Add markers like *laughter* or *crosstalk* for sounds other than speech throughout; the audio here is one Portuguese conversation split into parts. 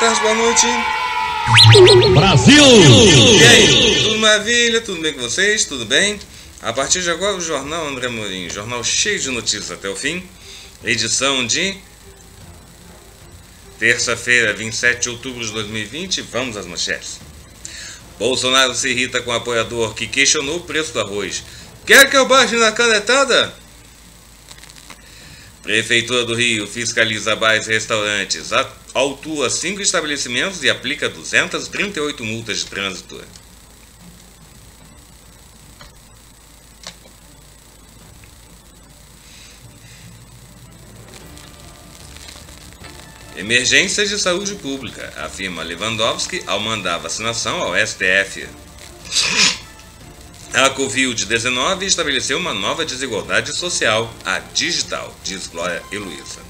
boa tarde, boa noite. Brasil! E aí, tudo maravilha? Tudo bem com vocês? Tudo bem? A partir de agora, o Jornal André Morim, jornal cheio de notícias até o fim. Edição de terça-feira, 27 de outubro de 2020. Vamos às manchetes. Bolsonaro se irrita com o apoiador que questionou o preço do arroz. Quer que eu baixe na canetada? Prefeitura do Rio fiscaliza bares e restaurantes, autua cinco estabelecimentos e aplica 238 multas de trânsito. Emergências de saúde pública, afirma Lewandowski ao mandar vacinação ao STF. A Covid-19 estabeleceu uma nova desigualdade social, a digital, diz Glória Heloísa.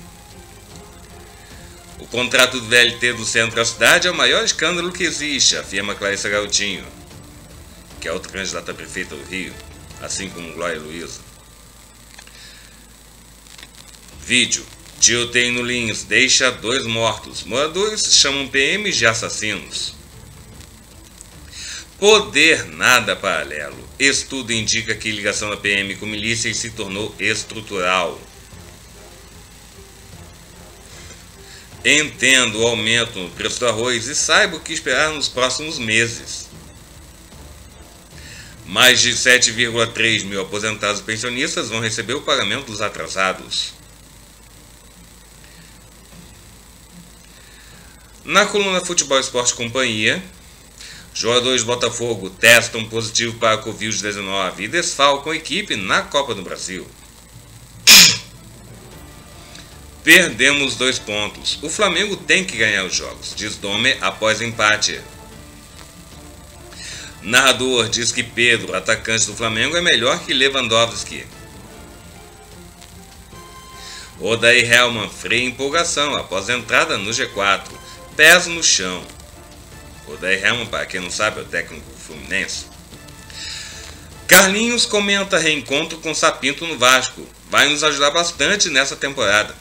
O contrato do VLT do centro da cidade é o maior escândalo que existe, afirma Clarissa Garotinho, que é outra candidata a prefeita do Rio, assim como Glória Heloísa. Vídeo. Tiroteio no Lins deixa dois mortos. Moradores chamam PMs de assassinos. Poder nada paralelo. Estudo indica que ligação da PM com milícias se tornou estrutural. Entendo o aumento no preço do arroz e saiba o que esperar nos próximos meses. Mais de 7,3 mil aposentados pensionistas vão receber o pagamento dos atrasados. Na coluna Futebol Esporte Companhia, Jogadores do Botafogo testam positivo para a Covid-19 e desfalcam a equipe na Copa do Brasil. Perdemos dois pontos. O Flamengo tem que ganhar os jogos, diz Dome após empate. Narrador diz que Pedro, atacante do Flamengo, é melhor que Lewandowski. Odair Helman freia empolgação após entrada no G4. Pés no chão. O Day Helman, para quem não sabe, é o técnico Fluminense. Carlinhos comenta reencontro com Sapinto no Vasco. Vai nos ajudar bastante nessa temporada.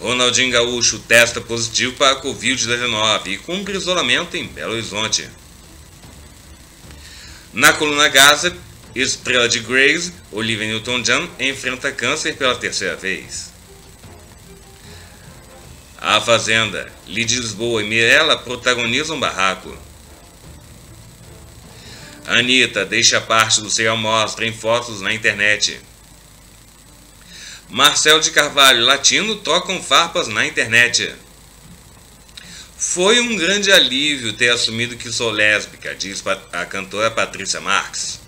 Ronaldinho Gaúcho testa positivo para a Covid-19 e cumpre isolamento em Belo Horizonte. Na coluna Gaza, estrela de Grace, Olivia Newton-John enfrenta câncer pela terceira vez. A Fazenda, Lidia Lisboa e Mirella protagonizam barraco. Anitta deixa parte do seu mostra em fotos na internet. Marcel de Carvalho Latino tocam farpas na internet. Foi um grande alívio ter assumido que sou lésbica, diz a cantora Patrícia Marques.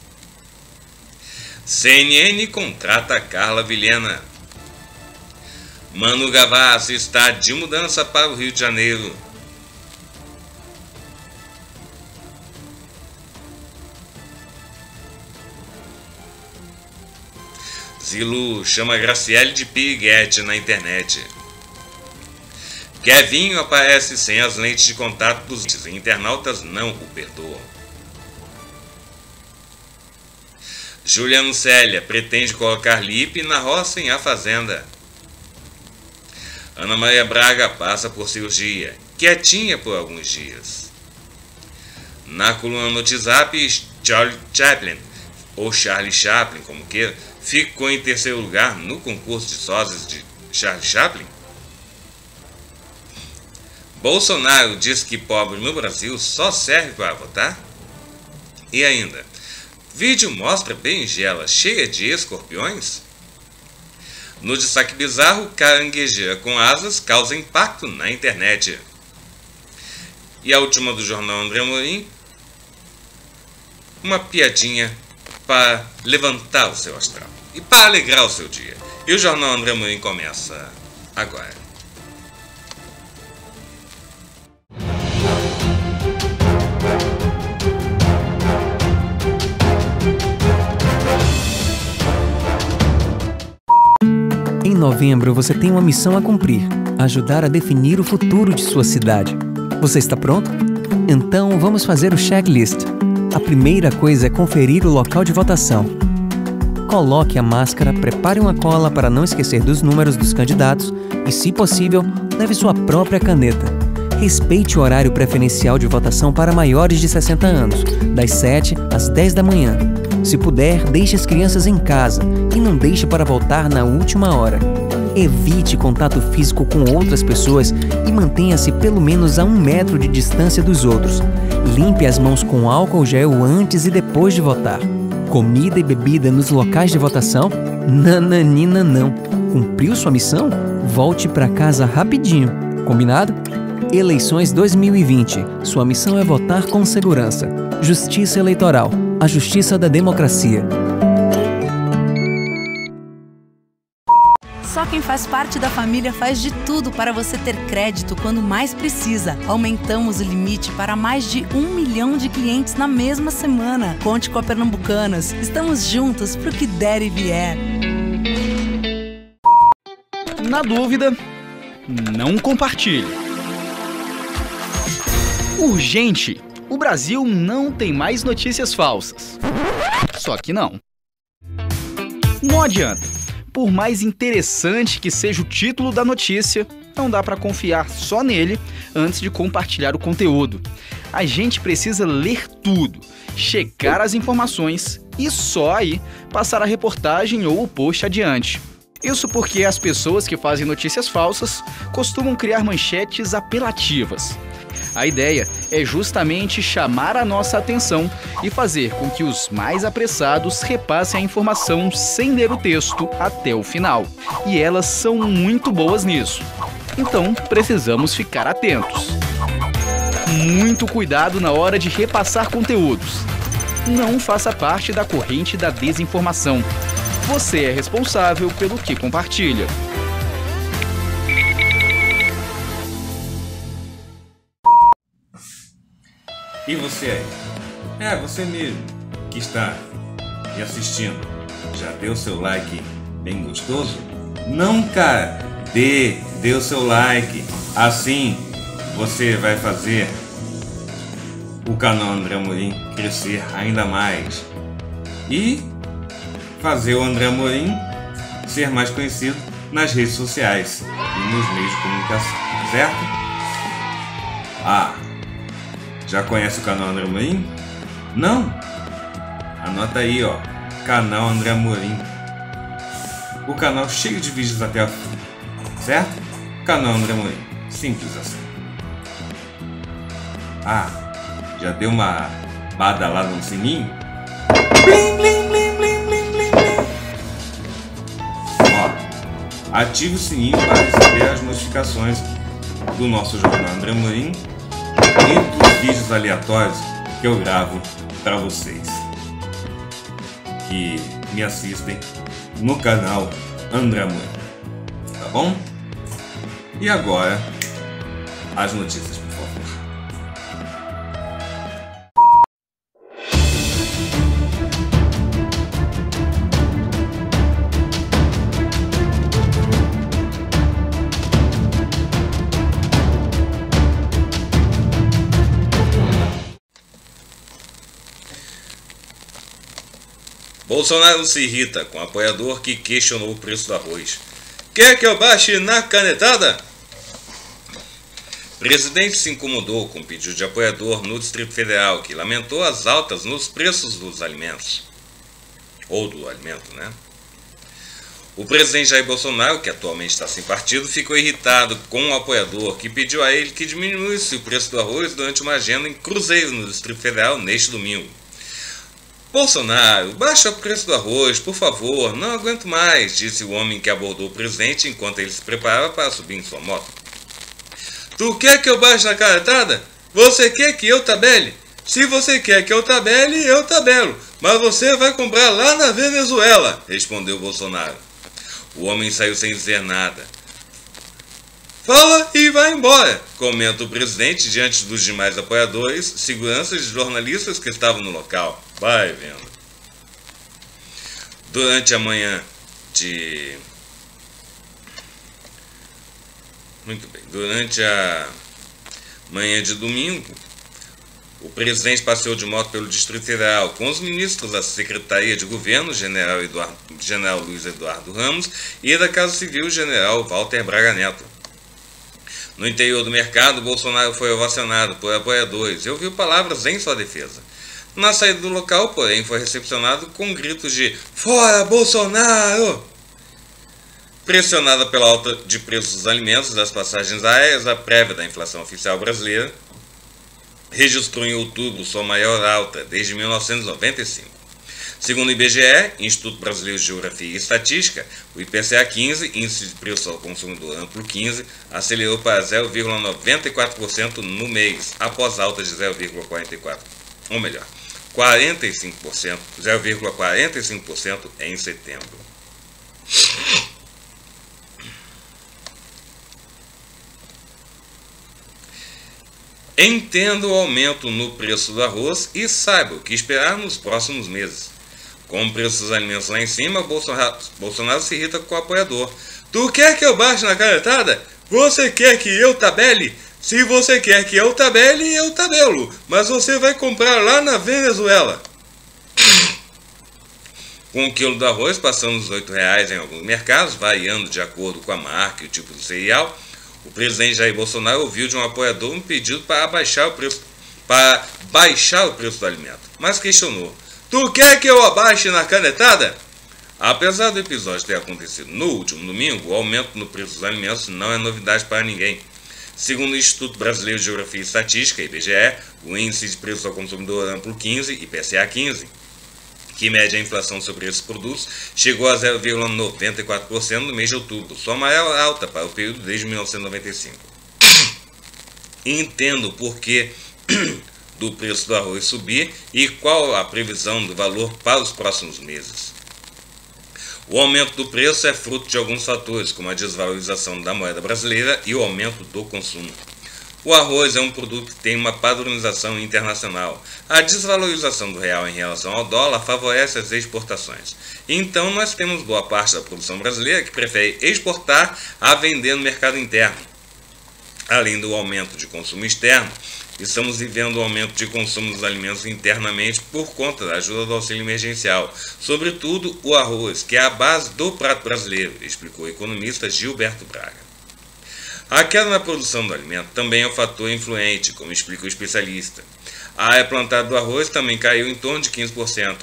CNN contrata Carla Vilhena. Mano Gavassi está de mudança para o Rio de Janeiro. Zilu chama Graciele de piriguete na internet. Kevinho aparece sem as lentes de contato dos internautas não o perdoam. Juliano Célia pretende colocar Lipe na roça em A Fazenda. Ana Maria Braga passa por cirurgia, quietinha por alguns dias. Na coluna Notizap, Charlie Chaplin, ou Charlie Chaplin, como queira, ficou em terceiro lugar no concurso de sósias de Charlie Chaplin. Bolsonaro diz que pobre no Brasil só serve para votar? E ainda, vídeo mostra berinjela cheia de escorpiões? No destaque bizarro, caranguejeira com asas causa impacto na internet. E a última do jornal André Morim, uma piadinha para levantar o seu astral e para alegrar o seu dia. E o jornal André Morim começa agora. Novembro você tem uma missão a cumprir: ajudar a definir o futuro de sua cidade. Você está pronto? Então vamos fazer o checklist. A primeira coisa é conferir o local de votação. coloque a máscara, prepare uma cola para não esquecer dos números dos candidatos e, se possível, leve sua própria caneta. Respeite o horário preferencial de votação para maiores de 60 anos, das 7 às 10 da manhã. Se puder, deixe as crianças em casa e não deixe para voltar na última hora. Evite contato físico com outras pessoas e mantenha-se pelo menos a um metro de distância dos outros. Limpe as mãos com álcool gel antes e depois de votar. Comida e bebida nos locais de votação? Nananina não. Cumpriu sua missão? Volte para casa rapidinho. Combinado? Eleições 2020. Sua missão é votar com segurança. Justiça Eleitoral. A justiça da democracia. Só quem faz parte da família faz de tudo para você ter crédito quando mais precisa. Aumentamos o limite para mais de um milhão de clientes na mesma semana. Conte com a Pernambucanas. Estamos juntos para o que der e vier. Na dúvida, não compartilhe. Urgente! O Brasil não tem mais notícias falsas. Só que não. Não adianta. Por mais interessante que seja o título da notícia, não dá para confiar só nele antes de compartilhar o conteúdo. A gente precisa ler tudo, checar as informações e só aí passar a reportagem ou o post adiante. Isso porque as pessoas que fazem notícias falsas costumam criar manchetes apelativas. A ideia é justamente chamar a nossa atenção e fazer com que os mais apressados repassem a informação sem ler o texto até o final. E elas são muito boas nisso. Então precisamos ficar atentos. Muito cuidado na hora de repassar conteúdos. Não faça parte da corrente da desinformação. Você é responsável pelo que compartilha. E você aí? É, você mesmo que está me assistindo. Já deu seu like bem gostoso? Cara! Dê, dê o seu like. Assim você vai fazer o canal André Amorim crescer ainda mais. E fazer o André Amorim ser mais conhecido nas redes sociais e nos meios de comunicação, certo? Ah, já conhece o canal André Amorim? Não? Anota aí, ó. Canal André Amorim. O canal cheio de vídeos até a fim. Certo? Canal André Amorim. Simples assim. Ah, já deu uma badalada no sininho? Blim, blim, blim, blim, blim, blim, blim. Ó, ative o sininho para receber as notificações do nosso jornal André Amorim e dos vídeos aleatórios que eu gravo para vocês que me assistem no canal André Amorim. Tá bom? E agora, as notícias, Bolsonaro se irrita com apoiador que questionou o preço do arroz. Quer que eu baixe na canetada? Presidente se incomodou com o pedido de apoiador no Distrito Federal, que lamentou as altas nos preços dos alimentos. Ou do alimento, né? O presidente Jair Bolsonaro, que atualmente está sem partido, ficou irritado com o apoiador que pediu a ele que diminuísse o preço do arroz durante uma agenda em Cruzeiro no Distrito Federal neste domingo. Bolsonaro, baixa o preço do arroz, por favor, não aguento mais, disse o homem que abordou o presidente enquanto ele se preparava para subir em sua moto. Tu quer que eu baixe na canetada? Você quer que eu tabele? Se você quer que eu tabele, eu tabelo, mas você vai comprar lá na Venezuela, respondeu Bolsonaro. O homem saiu sem dizer nada. Fala e vai embora, comenta o presidente diante dos demais apoiadores, seguranças e jornalistas que estavam no local. Vai vendo. Durante a manhã de. Muito bem. Durante a manhã de domingo, O presidente passeou de moto pelo Distrito Federal com os ministros da Secretaria de Governo, general, Eduardo, general Luiz Eduardo Ramos, e da Casa Civil, general Walter Braga Neto. No interior do mercado, Bolsonaro foi ovacionado por apoiadores e ouviu palavras em sua defesa. Na saída do local, porém, foi recepcionado com gritos de Fora Bolsonaro! Pressionada pela alta de preços dos alimentos das passagens aéreas, a prévia da inflação oficial brasileira registrou em outubro sua maior alta desde 1995. Segundo o IBGE, Instituto Brasileiro de Geografia e Estatística, o IPCA 15, Índice de Preço ao Consumidor Amplo 15, acelerou para 0,94% no mês, após alta de 0,44%. Ou melhor, 45%, 0,45% em setembro. Entenda o aumento no preço do arroz e saiba o que esperar nos próximos meses. Com o preço dos alimentos lá em cima, Bolsonaro, Bolsonaro se irrita com o apoiador. Tu quer que eu baixe na canetada? Você quer que eu tabele? Se você quer que eu tabele, eu tabelo. Mas você vai comprar lá na Venezuela. Com o quilo do arroz passando dos R$ reais em alguns mercados, variando de acordo com a marca e o tipo de cereal, o presidente Jair Bolsonaro ouviu de um apoiador um pedido para baixar o preço, para baixar o preço do alimento, mas questionou: Tu quer que eu abaixe na canetada? Apesar do episódio ter acontecido no último domingo, o aumento no preço dos alimentos não é novidade para ninguém. Segundo o Instituto Brasileiro de Geografia e Estatística, IBGE, o Índice de Preço ao Consumidor Amplo 15, IPCA 15, que mede a inflação sobre esses produtos, chegou a 0,94% no mês de outubro, sua maior alta para o período desde 1995. *coughs* Entendo o porquê do preço do arroz subir e qual a previsão do valor para os próximos meses. O aumento do preço é fruto de alguns fatores, como a desvalorização da moeda brasileira e o aumento do consumo. O arroz é um produto que tem uma padronização internacional. A desvalorização do real em relação ao dólar favorece as exportações. Então, nós temos boa parte da produção brasileira que prefere exportar a vender no mercado interno. Além do aumento de consumo externo, estamos vivendo o aumento de consumo dos alimentos internamente por conta da ajuda do auxílio emergencial, sobretudo o arroz, que é a base do prato brasileiro, explicou o economista Gilberto Braga. A queda na produção do alimento também é um fator influente, como explica o especialista. A área plantada do arroz também caiu em torno de 15%,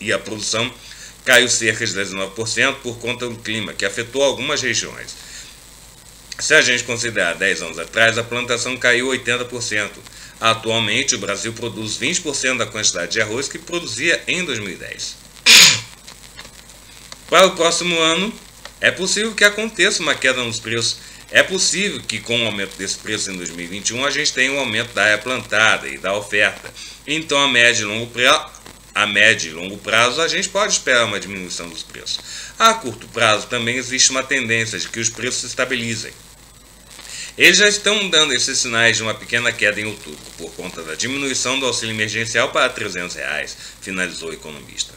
e a produção caiu cerca de 19% por conta do clima, que afetou algumas regiões. Se a gente considerar 10 anos atrás, a plantação caiu 80%. Atualmente, o Brasil produz 20% da quantidade de arroz que produzia em 2010. Para o próximo ano, é possível que aconteça uma queda nos preços é possível que com o aumento desse preço em 2021 a gente tenha um aumento da área plantada e da oferta. Então, a médio e longo prazo, a médio e longo prazo, a gente pode esperar uma diminuição dos preços. A curto prazo também existe uma tendência de que os preços se estabilizem. Eles já estão dando esses sinais de uma pequena queda em outubro, por conta da diminuição do auxílio emergencial para 300 reais, finalizou o economista.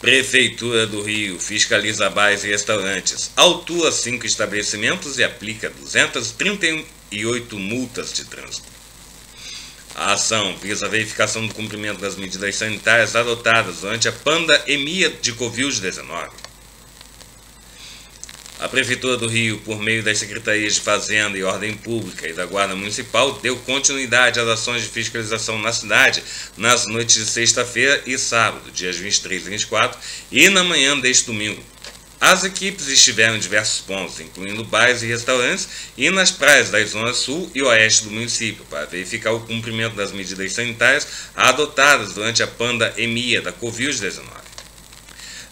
Prefeitura do Rio fiscaliza bares e restaurantes, autua cinco estabelecimentos e aplica 238 multas de trânsito. A ação visa a verificação do cumprimento das medidas sanitárias adotadas durante a pandemia de Covid-19. A Prefeitura do Rio, por meio das Secretarias de Fazenda e Ordem Pública e da Guarda Municipal, deu continuidade às ações de fiscalização na cidade nas noites de sexta-feira e sábado, dias 23 e 24, e na manhã deste domingo. As equipes estiveram em diversos pontos, incluindo bares e restaurantes, e nas praias das zonas sul e oeste do município, para verificar o cumprimento das medidas sanitárias adotadas durante a pandemia da Covid-19.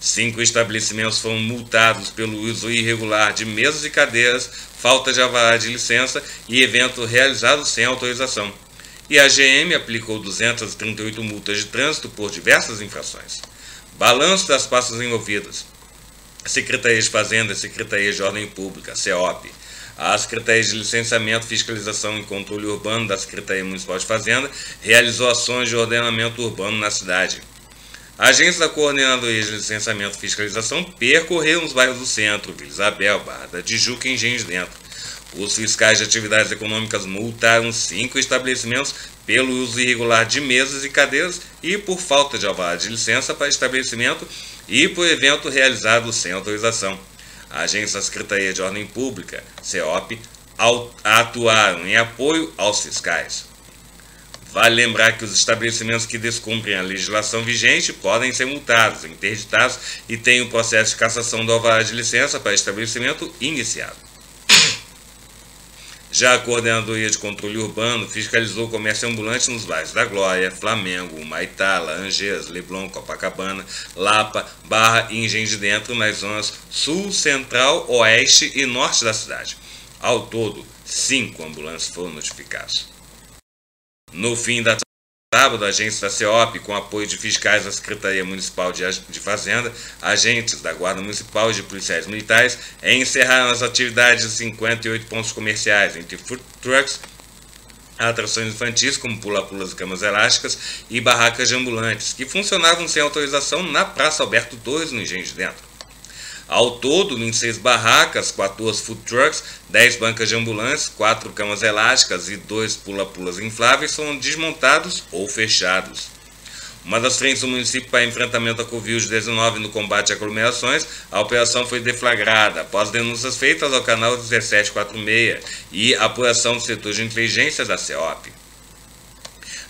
Cinco estabelecimentos foram multados pelo uso irregular de mesas e cadeiras, falta de alvará de licença e evento realizado sem autorização. E a GM aplicou 238 multas de trânsito por diversas infrações. Balanço das pastas envolvidas. Secretaria de Fazenda e Secretaria de Ordem Pública, CEOP. A Secretaria de Licenciamento, Fiscalização e Controle Urbano da Secretaria Municipal de Fazenda realizou ações de ordenamento urbano na cidade. Agentes da Coordenadoria de Licenciamento e Fiscalização percorreram os bairros do centro, Vila Isabel, Barra da Tijuca e Engenho de Dentro. Os fiscais de atividades econômicas multaram cinco estabelecimentos pelo uso irregular de mesas e cadeiras e por falta de alvará de licença para estabelecimento e por evento realizado sem autorização. A Agência Secretaria de Ordem Pública, CEOP, atuaram em apoio aos fiscais. Vale lembrar que os estabelecimentos que descumprem a legislação vigente podem ser multados, interditados e têm o processo de cassação do alvará de licença para estabelecimento iniciado. Já a Coordenadoria de Controle Urbano fiscalizou o comércio ambulante nos bairros da Glória, Flamengo, Maitá, Laranjeiras, Leblon, Copacabana, Lapa, Barra e Engenho de Dentro nas zonas sul, central, oeste e norte da cidade. Ao todo, cinco ambulâncias foram notificadas. No fim da sábado, a agência da CEOP, com apoio de fiscais da Secretaria Municipal de Fazenda, agentes da Guarda Municipal e de policiais militares, encerraram as atividades em 58 pontos comerciais, entre food trucks, atrações infantis como pula-pulas e camas elásticas e barracas de ambulantes, que funcionavam sem autorização na Praça Alberto Torres, no Engenho de Dentro. Ao todo, 26 barracas, 14 food trucks, 10 bancas de ambulância, 4 camas elásticas e 2 pula-pulas infláveis foram desmontados ou fechados. Uma das frentes do município para enfrentamento à Covid-19 no combate a aglomerações, a operação foi deflagrada após denúncias feitas ao canal 1746 e apuração do setor de inteligência da CEOP.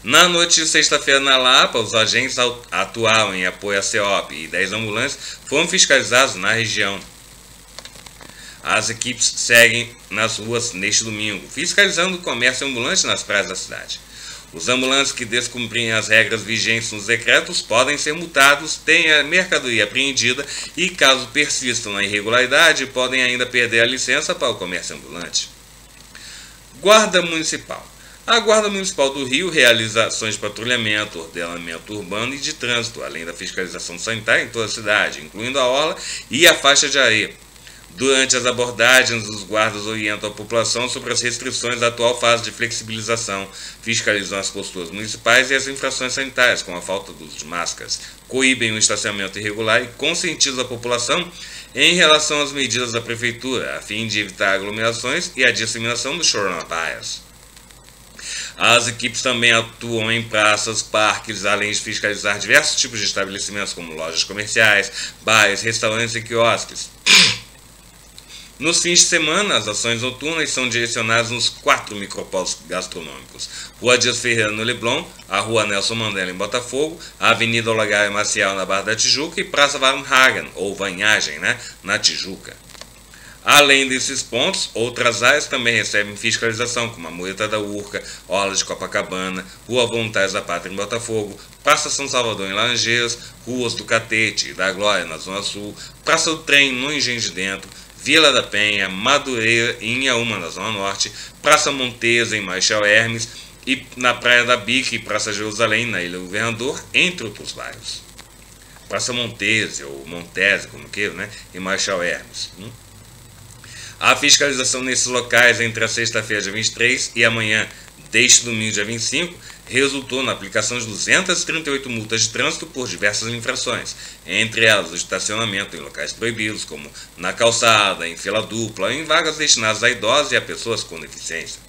Na noite de sexta-feira, na Lapa, os agentes atuaram em apoio à CEOP e 10 ambulâncias foram fiscalizados na região. As equipes seguem nas ruas neste domingo, fiscalizando o comércio ambulante nas praias da cidade. Os ambulantes que descumprem as regras vigentes nos decretos podem ser multados, têm a mercadoria apreendida e, caso persistam na irregularidade, podem ainda perder a licença para o comércio ambulante. Guarda Municipal. A Guarda Municipal do Rio realiza ações de patrulhamento, ordenamento urbano e de trânsito, além da fiscalização sanitária em toda a cidade, incluindo a orla e a faixa de areia. Durante as abordagens, os guardas orientam a população sobre as restrições da atual fase de flexibilização, fiscalizam as posturas municipais e as infrações sanitárias, como a falta do uso de máscaras, coíbem o estacionamento irregular e conscientizam a população em relação às medidas da Prefeitura, a fim de evitar aglomerações e a disseminação do coronavírus. As equipes também atuam em praças, parques, além de fiscalizar diversos tipos de estabelecimentos, como lojas comerciais, bares, restaurantes e quiosques. Nos fins de semana, as ações noturnas são direcionadas nos quatro micropolos gastronômicos: Rua Dias Ferreira no Leblon, a Rua Nelson Mandela em Botafogo, a Avenida Olagário Maciel na Barra da Tijuca e Praça Varnhagen, ou Vanhagem, né, na Tijuca. Além desses pontos, outras áreas também recebem fiscalização, como a Moeta da Urca, Orla de Copacabana, Rua Voluntários da Pátria em Botafogo, Praça São Salvador em Laranjeiras, Ruas do Catete e da Glória na Zona Sul, Praça do Trem no Engenho de Dentro, Vila da Penha, Madureira e Inhaúma na Zona Norte, Praça Montesa em Marechal Hermes e na Praia da Bica e Praça Jerusalém na Ilha do Governador, entre outros bairros. Praça Montese ou Montese, como queira, né? E Marechal Hermes. Hum? A fiscalização nesses locais entre a sexta-feira, dia 23, e amanhã, deste domingo, dia 25, resultou na aplicação de 238 multas de trânsito por diversas infrações, entre elas o estacionamento em locais proibidos, como na calçada, em fila dupla, em vagas destinadas a idosos e a pessoas com deficiência.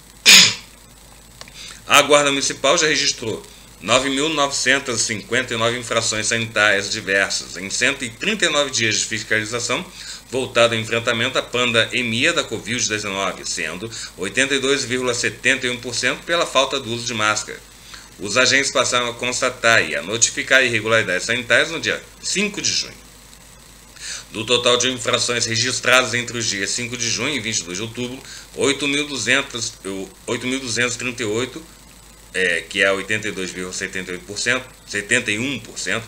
A Guarda Municipal já registrou 9.959 infrações sanitárias diversas em 139 dias de fiscalização, voltado ao enfrentamento à pandemia da Covid-19, sendo 82,71% pela falta do uso de máscara. Os agentes passaram a constatar e a notificar irregularidades sanitárias no dia 5 de junho. Do total de infrações registradas entre os dias 5 de junho e 22 de outubro, 8.238, é, que é 82,78%, 71%,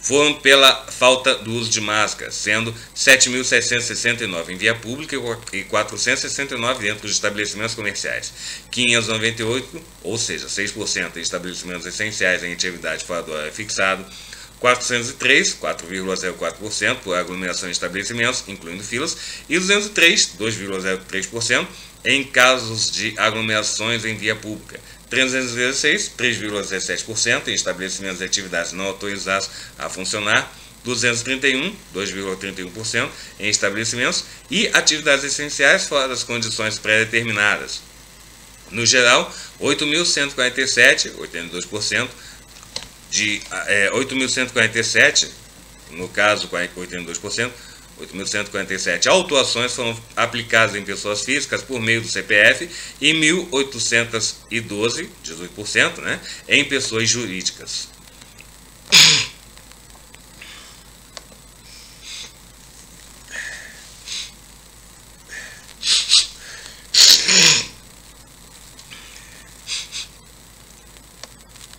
foram pela falta do uso de máscara, sendo 7.669 em via pública e 469 dentro de estabelecimentos comerciais, 598, ou seja, 6% em estabelecimentos essenciais em atividade fora do horário fixado, 403, 4,04% por aglomeração de estabelecimentos, incluindo filas, e 203, 2,03% em casos de aglomerações em via pública, 316, 3,17% em estabelecimentos e atividades não autorizados a funcionar, 231, 2,31% em estabelecimentos e atividades essenciais fora das condições pré-determinadas. No geral, 8.147, 82%, de é, 8.147, no caso 82%, 8.147 autuações foram aplicadas em pessoas físicas por meio do CPF e 1.812, 18%, né, em pessoas jurídicas.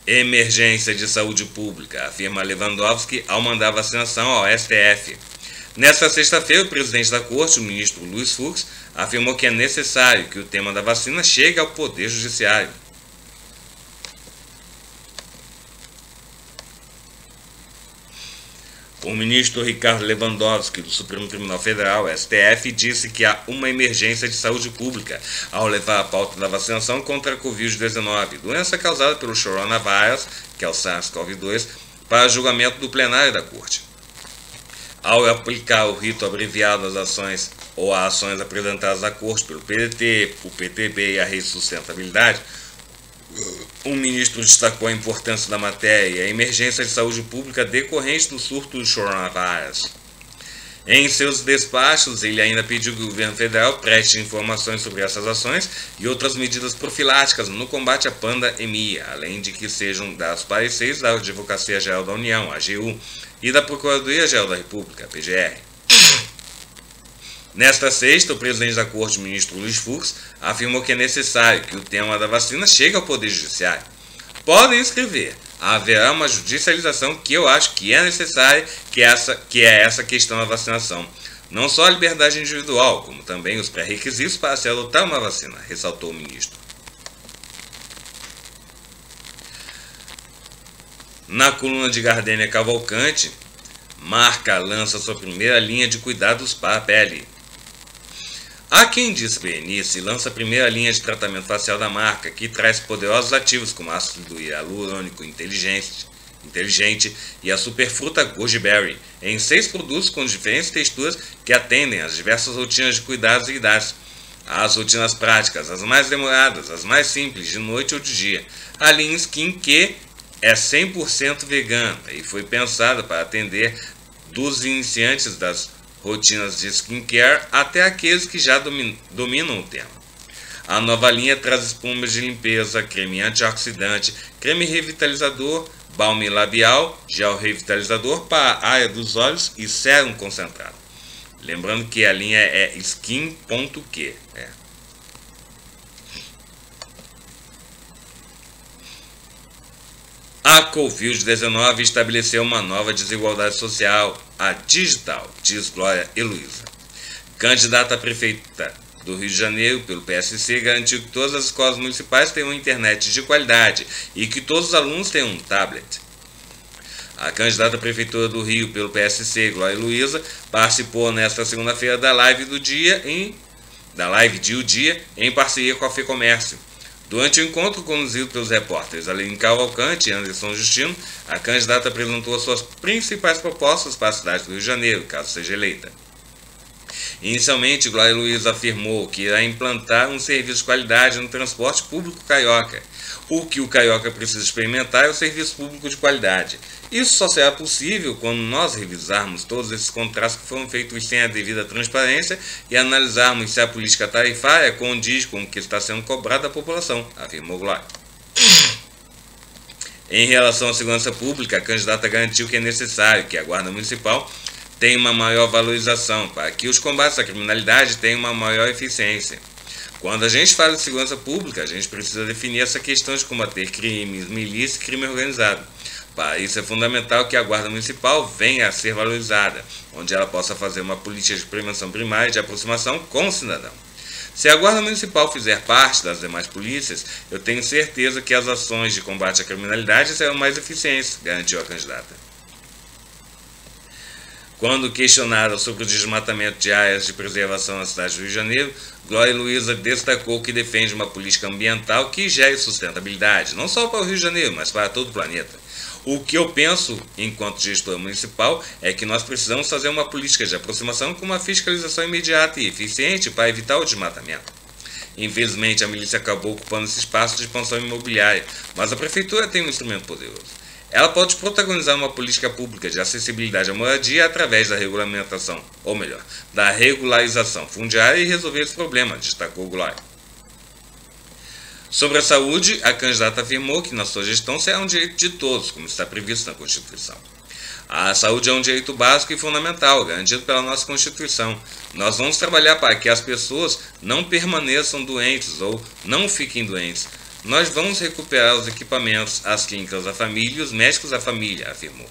Emergência de saúde pública, afirma Lewandowski ao mandar vacinação ao STF. Nesta sexta-feira, o presidente da corte, o ministro Luiz Fux, afirmou que é necessário que o tema da vacina chegue ao Poder Judiciário. O ministro Ricardo Lewandowski, do Supremo Tribunal Federal, STF, disse que há uma emergência de saúde pública ao levar a pauta da vacinação contra a Covid-19, doença causada pelo coronavírus, que é o SARS-CoV-2, para julgamento do plenário da Corte. Ao aplicar o rito abreviado às ações ou às ações apresentadas à Corte pelo PDT, o PTB e a Rede Sustentabilidade, o ministro destacou a importância da matéria e a emergência de saúde pública decorrente do surto do coronavírus. Em seus despachos, ele ainda pediu que o governo federal preste informações sobre essas ações e outras medidas profiláticas no combate à pandemia, além de que sejam dados pareceres da Advocacia Geral da União, AGU, e da Procuradoria Geral da República, PGR. Nesta sexta, o presidente da Corte, ministro Luiz Fux, afirmou que é necessário que o tema da vacina chegue ao Poder Judiciário. Podem escrever, haverá uma judicialização que eu acho que é necessária, que, é essa, que é essa questão da vacinação. Não só a liberdade individual, como também os pré-requisitos para se adotar uma vacina, ressaltou o ministro. Na coluna de Gardênia Cavalcante, marca lança sua primeira linha de cuidados para a pele. Há quem diz PNIS lança a primeira linha de tratamento facial da marca, que traz poderosos ativos como ácido hialurônico inteligente, inteligente e a superfruta Goji Berry, em seis produtos com diferentes texturas que atendem às diversas rotinas de cuidados e idades. As rotinas práticas, as mais demoradas, as mais simples, de noite ou de dia. A linha Skin que é 100% vegana e foi pensada para atender dos iniciantes das rotinas de skincare até aqueles que já dominam o tema. A nova linha traz espumas de limpeza, creme antioxidante, creme revitalizador, balme labial, gel revitalizador para a área dos olhos e sérum concentrado. Lembrando que a linha é skin.q. É. A Covid-19 estabeleceu uma nova desigualdade social, a digital, diz Glória Heloísa. Candidata prefeita do Rio de Janeiro pelo PSC garantiu que todas as escolas municipais tenham internet de qualidade e que todos os alunos tenham um tablet. A candidata à Prefeitura do Rio pelo PSC, Glória Luiza, participou nesta segunda-feira da live do dia em da live de o dia em parceria com a FEComércio. Durante o encontro conduzido pelos repórteres Aline Cavalcante e Anderson Justino, a candidata apresentou suas principais propostas para a cidade do Rio de Janeiro, caso seja eleita. Inicialmente, Glória Luiz afirmou que irá implantar um serviço de qualidade no transporte público carioca. O que o carioca precisa experimentar é o serviço público de qualidade. Isso só será possível quando nós revisarmos todos esses contratos que foram feitos sem a devida transparência e analisarmos se a política tarifária condiz com o que está sendo cobrado da população, afirmou Glória. Em relação à segurança pública, a candidata garantiu que é necessário que a Guarda Municipal tenha uma maior valorização para que os combates à criminalidade tenham uma maior eficiência. Quando a gente fala de segurança pública, a gente precisa definir essa questão de combater crimes, milícia e crime organizado. Para isso é fundamental que a Guarda Municipal venha a ser valorizada, onde ela possa fazer uma política de prevenção primária de aproximação com o cidadão. Se a Guarda Municipal fizer parte das demais polícias, eu tenho certeza que as ações de combate à criminalidade serão mais eficientes, garantiu a candidata. Quando questionada sobre o desmatamento de áreas de preservação na cidade do Rio de Janeiro, Glória Luiza destacou que defende uma política ambiental que gere sustentabilidade, não só para o Rio de Janeiro, mas para todo o planeta. O que eu penso, enquanto gestor municipal, é que nós precisamos fazer uma política de aproximação com uma fiscalização imediata e eficiente para evitar o desmatamento. Infelizmente, a milícia acabou ocupando esse espaço de expansão imobiliária, mas a prefeitura tem um instrumento poderoso. Ela pode protagonizar uma política pública de acessibilidade à moradia através da regulamentação, ou melhor, da regularização fundiária e resolver esse problema, destacou Glória. Sobre a saúde, a candidata afirmou que na sua gestão será um direito de todos, como está previsto na Constituição. A saúde é um direito básico e fundamental, garantido pela nossa Constituição. Nós vamos trabalhar para que as pessoas não permaneçam doentes ou não fiquem doentes. Nós vamos recuperar os equipamentos, as clínicas da família e os médicos da família, afirmou.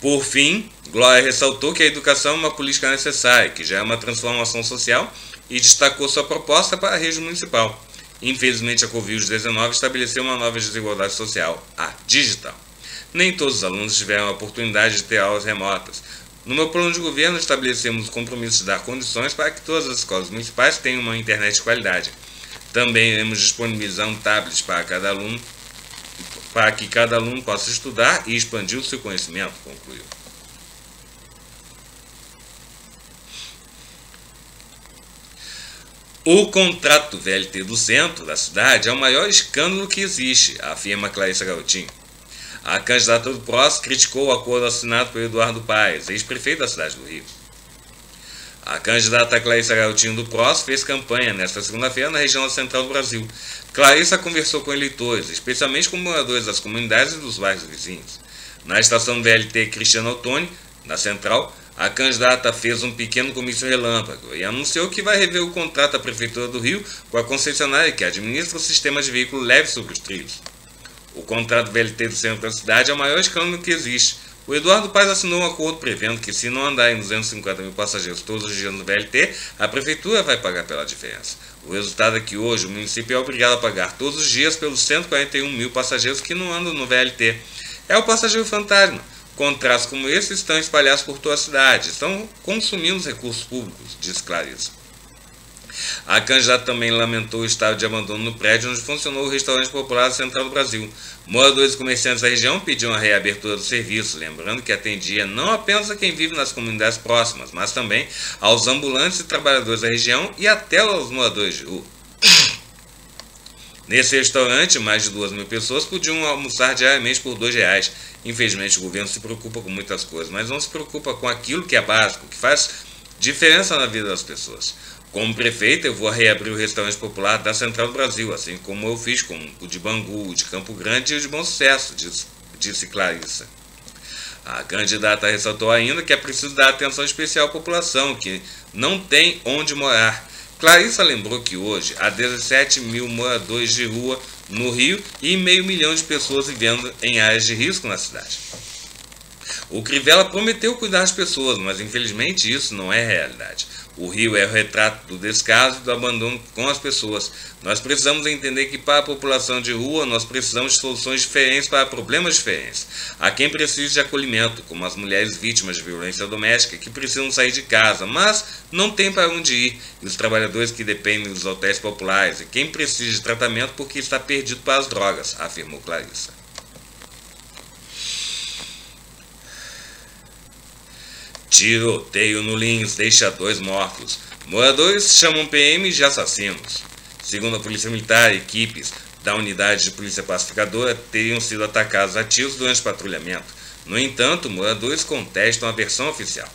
Por fim, Glória ressaltou que a educação é uma política necessária, que já é uma transformação social e destacou sua proposta para a rede municipal. Infelizmente, a Covid-19 estabeleceu uma nova desigualdade social, a digital. Nem todos os alunos tiveram a oportunidade de ter aulas remotas. No meu plano de governo, estabelecemos o compromisso de dar condições para que todas as escolas municipais tenham uma internet de qualidade. Também iremos disponibilizar um tablet para cada aluno, para que cada aluno possa estudar e expandir o seu conhecimento, concluiu. O contrato VLT do centro da cidade é o maior escândalo que existe, afirma Clarissa Garotinho. A candidata do PROS criticou o acordo assinado por Eduardo Paes, ex-prefeito da cidade do Rio. A candidata Clarissa Garotinho do PROS fez campanha nesta segunda-feira na região central do Brasil. Clarissa conversou com eleitores, especialmente com moradores das comunidades e dos bairros vizinhos. Na estação VLT Cristiano Ottoni, na central, a candidata fez um pequeno comício relâmpago e anunciou que vai rever o contrato da Prefeitura do Rio com a concessionária que administra o sistema de veículo leve sobre os trilhos. O contrato VLT do centro da cidade é o maior escândalo que existe. O Eduardo Paz assinou um acordo prevendo que, se não andarem 250 mil passageiros todos os dias no VLT, a prefeitura vai pagar pela diferença. O resultado é que hoje o município é obrigado a pagar todos os dias pelos 141 mil passageiros que não andam no VLT. É o passageiro fantasma Contratos como esse estão espalhados por toda a cidade, estão consumindo os recursos públicos, diz Clarissa. A candidata também lamentou o estado de abandono no prédio onde funcionou o restaurante popular Central do Brasil. Moradores e comerciantes da região pediam a reabertura do serviço, lembrando que atendia não apenas a quem vive nas comunidades próximas, mas também aos ambulantes e trabalhadores da região e até aos moradores de rua. Nesse restaurante, mais de duas mil pessoas podiam almoçar diariamente por dois reais. Infelizmente, o governo se preocupa com muitas coisas, mas não se preocupa com aquilo que é básico, que faz diferença na vida das pessoas. Como prefeito, eu vou reabrir o restaurante popular da Central do Brasil, assim como eu fiz com o de Bangu, o de Campo Grande e o de Bom Sucesso, disse, disse Clarissa. A candidata ressaltou ainda que é preciso dar atenção especial à população que não tem onde morar Clarissa lembrou que hoje há 17 mil moradores de rua no Rio e meio milhão de pessoas vivendo em áreas de risco na cidade. O Crivella prometeu cuidar das pessoas, mas infelizmente isso não é realidade. O rio é o retrato do descaso e do abandono com as pessoas. Nós precisamos entender que para a população de rua nós precisamos de soluções diferentes para problemas diferentes. Há quem precise de acolhimento, como as mulheres vítimas de violência doméstica que precisam sair de casa, mas não tem para onde ir, e os trabalhadores que dependem dos hotéis populares, e quem precisa de tratamento porque está perdido para as drogas, afirmou Clarissa. Tiroteio no Lins deixa dois mortos. Moradores chamam PM de assassinos. Segundo a Polícia Militar, equipes da unidade de polícia pacificadora teriam sido atacados a tiros durante patrulhamento. No entanto, moradores contestam a versão oficial.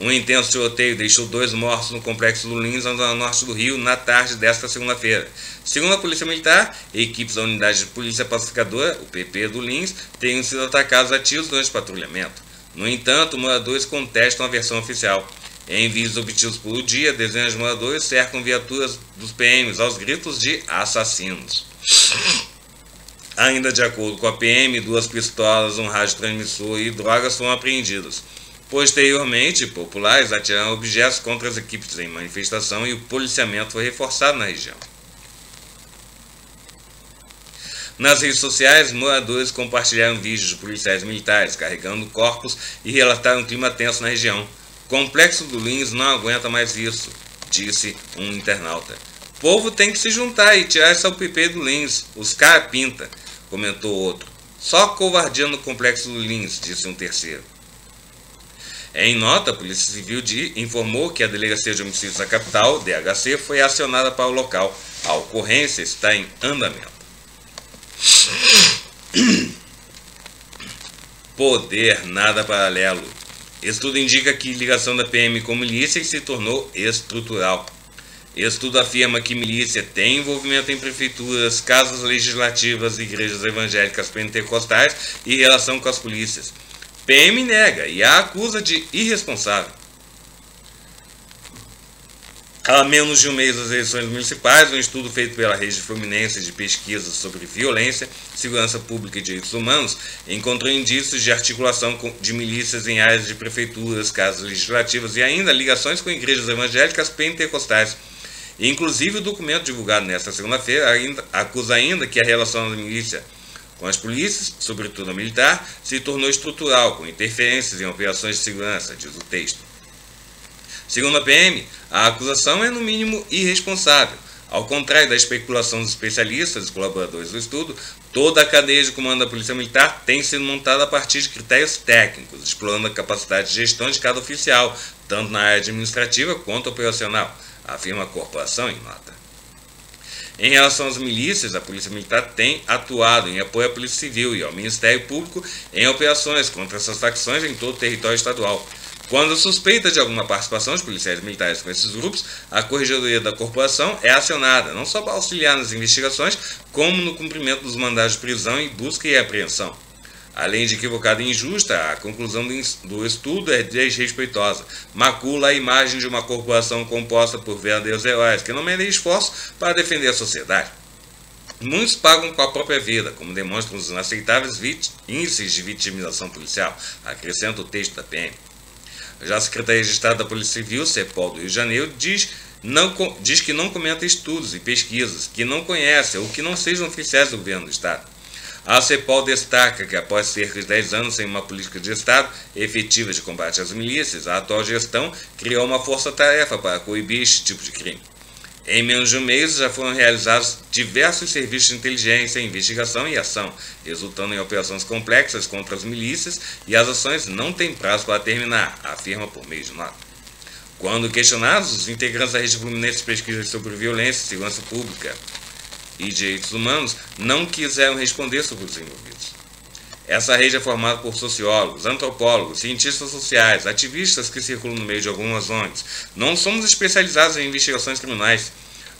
Um intenso tiroteio deixou dois mortos no complexo do Lins, no norte do Rio, na tarde desta segunda-feira. Segundo a Polícia Militar, equipes da Unidade de Polícia Pacificadora, o PP do Lins, teriam sido atacados a tiros durante patrulhamento. No entanto, moradores contestam a versão oficial. Em vídeos obtidos por dia, dezenas de moradores cercam viaturas dos PMs aos gritos de assassinos. Ainda de acordo com a PM, duas pistolas, um rádio transmissor e drogas foram apreendidas. Posteriormente, populares atiraram objetos contra as equipes em manifestação e o policiamento foi reforçado na região. Nas redes sociais, moradores compartilharam vídeos de policiais militares carregando corpos e relataram um clima tenso na região. O complexo do Lins não aguenta mais isso, disse um internauta. O povo tem que se juntar e tirar essa UPP do Lins, os cara pinta, comentou outro. Só covardia no complexo do Lins, disse um terceiro. Em nota, a Polícia Civil informou que a Delegacia de Homicídios da Capital, DHC, foi acionada para o local. A ocorrência está em andamento. *coughs* Poder nada paralelo. Estudo indica que ligação da PM com milícia se tornou estrutural. Estudo afirma que milícia tem envolvimento em prefeituras, casas legislativas, igrejas evangélicas pentecostais e relação com as polícias. PM nega e a acusa de irresponsável. Há menos de um mês das eleições municipais, um estudo feito pela Rede Fluminense de Pesquisas sobre Violência, Segurança Pública e Direitos Humanos encontrou indícios de articulação de milícias em áreas de prefeituras, casas legislativas e ainda ligações com igrejas evangélicas pentecostais. Inclusive, o documento divulgado nesta segunda-feira acusa ainda que a relação da milícia com as polícias, sobretudo a militar, se tornou estrutural, com interferências em operações de segurança, diz o texto. Segundo a PM, a acusação é no mínimo irresponsável. Ao contrário da especulação dos especialistas e colaboradores do estudo, toda a cadeia de comando da Polícia Militar tem sido montada a partir de critérios técnicos, explorando a capacidade de gestão de cada oficial, tanto na área administrativa quanto operacional, afirma a corporação em nota. Em relação às milícias, a Polícia Militar tem atuado em apoio à Polícia Civil e ao Ministério Público em operações contra essas facções em todo o território estadual. Quando suspeita de alguma participação de policiais militares com esses grupos, a Corregedoria da Corporação é acionada, não só para auxiliar nas investigações, como no cumprimento dos mandados de prisão e busca e apreensão. Além de equivocada e injusta, a conclusão do estudo é desrespeitosa. Macula a imagem de uma corporação composta por verdadeiros heróis que não medem esforço para defender a sociedade. Muitos pagam com a própria vida, como demonstram os inaceitáveis índices de vitimização policial, acrescenta o texto da PM. Já a Secretaria de Estado da Polícia Civil, CEPOL do Rio de Janeiro, diz, não, diz que não comenta estudos e pesquisas, que não conhece ou que não sejam oficiais do governo do Estado. A CEPOL destaca que, após cerca de 10 anos sem uma política de Estado efetiva de combate às milícias, a atual gestão criou uma força-tarefa para coibir este tipo de crime. Em menos de um mês já foram realizados diversos serviços de inteligência, investigação e ação, resultando em operações complexas contra as milícias e as ações não têm prazo para terminar, afirma por meio de nota. Quando questionados, os integrantes da Rede Fluminense de Pesquisas sobre Violência Segurança Pública e Direitos Humanos não quiseram responder sobre os envolvidos. Essa rede é formada por sociólogos, antropólogos, cientistas sociais, ativistas que circulam no meio de algumas ONGs. Não somos especializados em investigações criminais.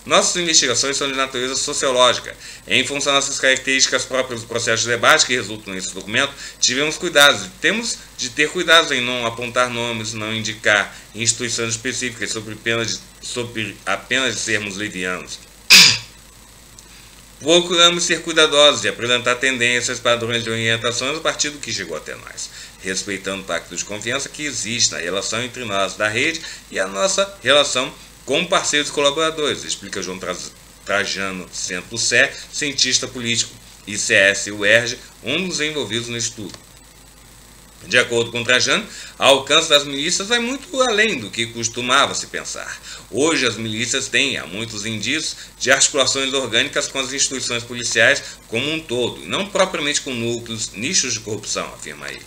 Nossas investigações são de natureza sociológica. Em função dessas características próprias do processo de debate que resultam nesse documento, tivemos cuidados. Temos de ter cuidado em não apontar nomes, não indicar instituições específicas sobre pena de, sobre apenas de sermos livianos. Procuramos ser cuidadosos e apresentar tendências, padrões e orientações do que chegou até nós, respeitando o pacto de confiança que existe na relação entre nós da rede e a nossa relação com parceiros e colaboradores, explica João Trajano Centro Sé, cientista político, ICS UERJ, um dos envolvidos no estudo. De acordo com Trajano, o alcance das milícias vai muito além do que costumava se pensar. Hoje, as milícias têm, há muitos indícios, de articulações orgânicas com as instituições policiais como um todo, não propriamente com núcleos, nichos de corrupção, afirma ele.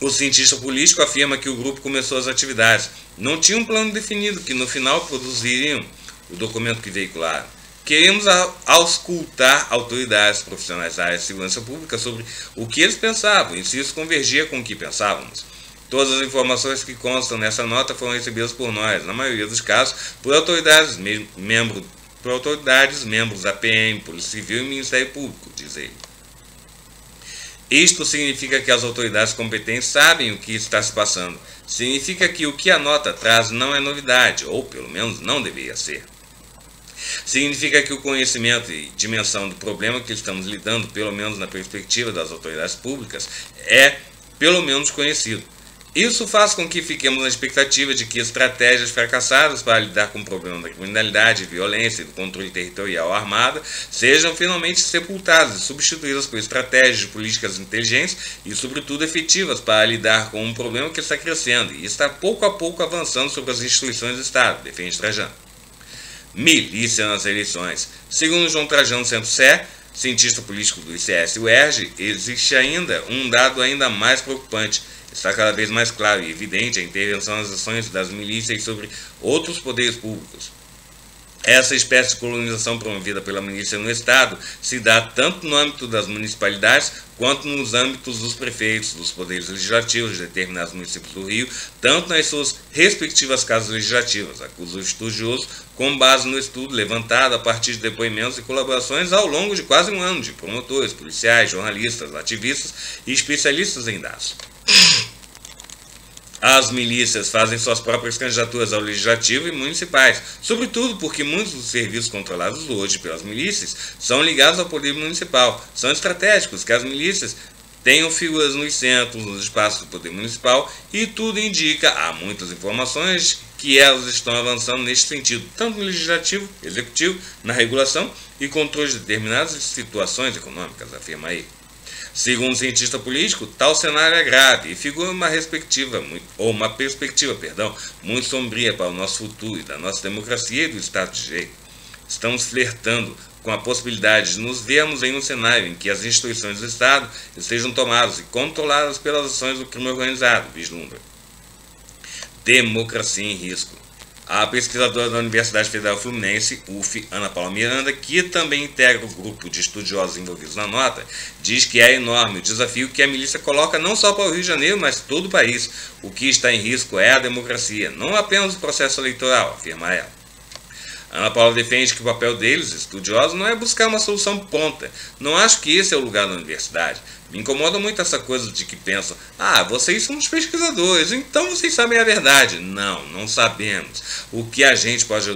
O cientista político afirma que o grupo começou as atividades. Não tinha um plano definido que no final produziriam o documento que veicularam. Queremos auscultar autoridades profissionais da área de segurança pública sobre o que eles pensavam e se isso convergia com o que pensávamos. Todas as informações que constam nessa nota foram recebidas por nós, na maioria dos casos, por autoridades, membro, por autoridades membros da PM, Polícia Civil e Ministério Público, diz ele. Isto significa que as autoridades competentes sabem o que está se passando. Significa que o que a nota traz não é novidade, ou pelo menos não deveria ser. Significa que o conhecimento e dimensão do problema que estamos lidando, pelo menos na perspectiva das autoridades públicas, é pelo menos conhecido. Isso faz com que fiquemos na expectativa de que estratégias fracassadas para lidar com o problema da criminalidade, violência e do controle territorial armado sejam finalmente sepultadas e substituídas por estratégias políticas inteligentes e, sobretudo, efetivas para lidar com um problema que está crescendo e está pouco a pouco avançando sobre as instituições do Estado, defende Trajano. Milícia nas eleições. Segundo João Trajano Centro-Sé, cientista político do ICS-UERJ, existe ainda um dado ainda mais preocupante – está cada vez mais claro e evidente a intervenção nas ações das milícias sobre outros poderes públicos. Essa espécie de colonização promovida pela milícia no Estado se dá tanto no âmbito das municipalidades quanto nos âmbitos dos prefeitos, dos poderes legislativos de determinados municípios do Rio, tanto nas suas respectivas casas legislativas, acusa o estudioso, com base no estudo levantado a partir de depoimentos e colaborações ao longo de quase um ano de promotores, policiais, jornalistas, ativistas e especialistas em dados. As milícias fazem suas próprias candidaturas ao legislativo e municipais, sobretudo porque muitos dos serviços controlados hoje pelas milícias são ligados ao poder municipal. São estratégicos que as milícias tenham figuras nos centros, nos espaços do poder municipal e tudo indica, há muitas informações, que elas estão avançando neste sentido, tanto no legislativo, executivo, na regulação e controle de determinadas situações econômicas, afirma aí. Segundo o cientista político, tal cenário é grave e figura uma perspectiva, ou uma perspectiva, perdão, muito sombria para o nosso futuro e da nossa democracia e do Estado de Direito. Estamos flertando com a possibilidade de nos vermos em um cenário em que as instituições do Estado estejam tomadas e controladas pelas ações do crime organizado, vislumbra. Democracia em risco. A pesquisadora da Universidade Federal Fluminense, UF, Ana Paula Miranda, que também integra o grupo de estudiosos envolvidos na nota, diz que é enorme o desafio que a milícia coloca não só para o Rio de Janeiro, mas todo o país. O que está em risco é a democracia, não apenas o processo eleitoral, afirma ela. Ana Paula defende que o papel deles, estudiosos, não é buscar uma solução ponta. Não acho que esse é o lugar da universidade. Me incomoda muito essa coisa de que pensam: ah, vocês são os pesquisadores, então vocês sabem a verdade. Não, não sabemos. O que a gente pode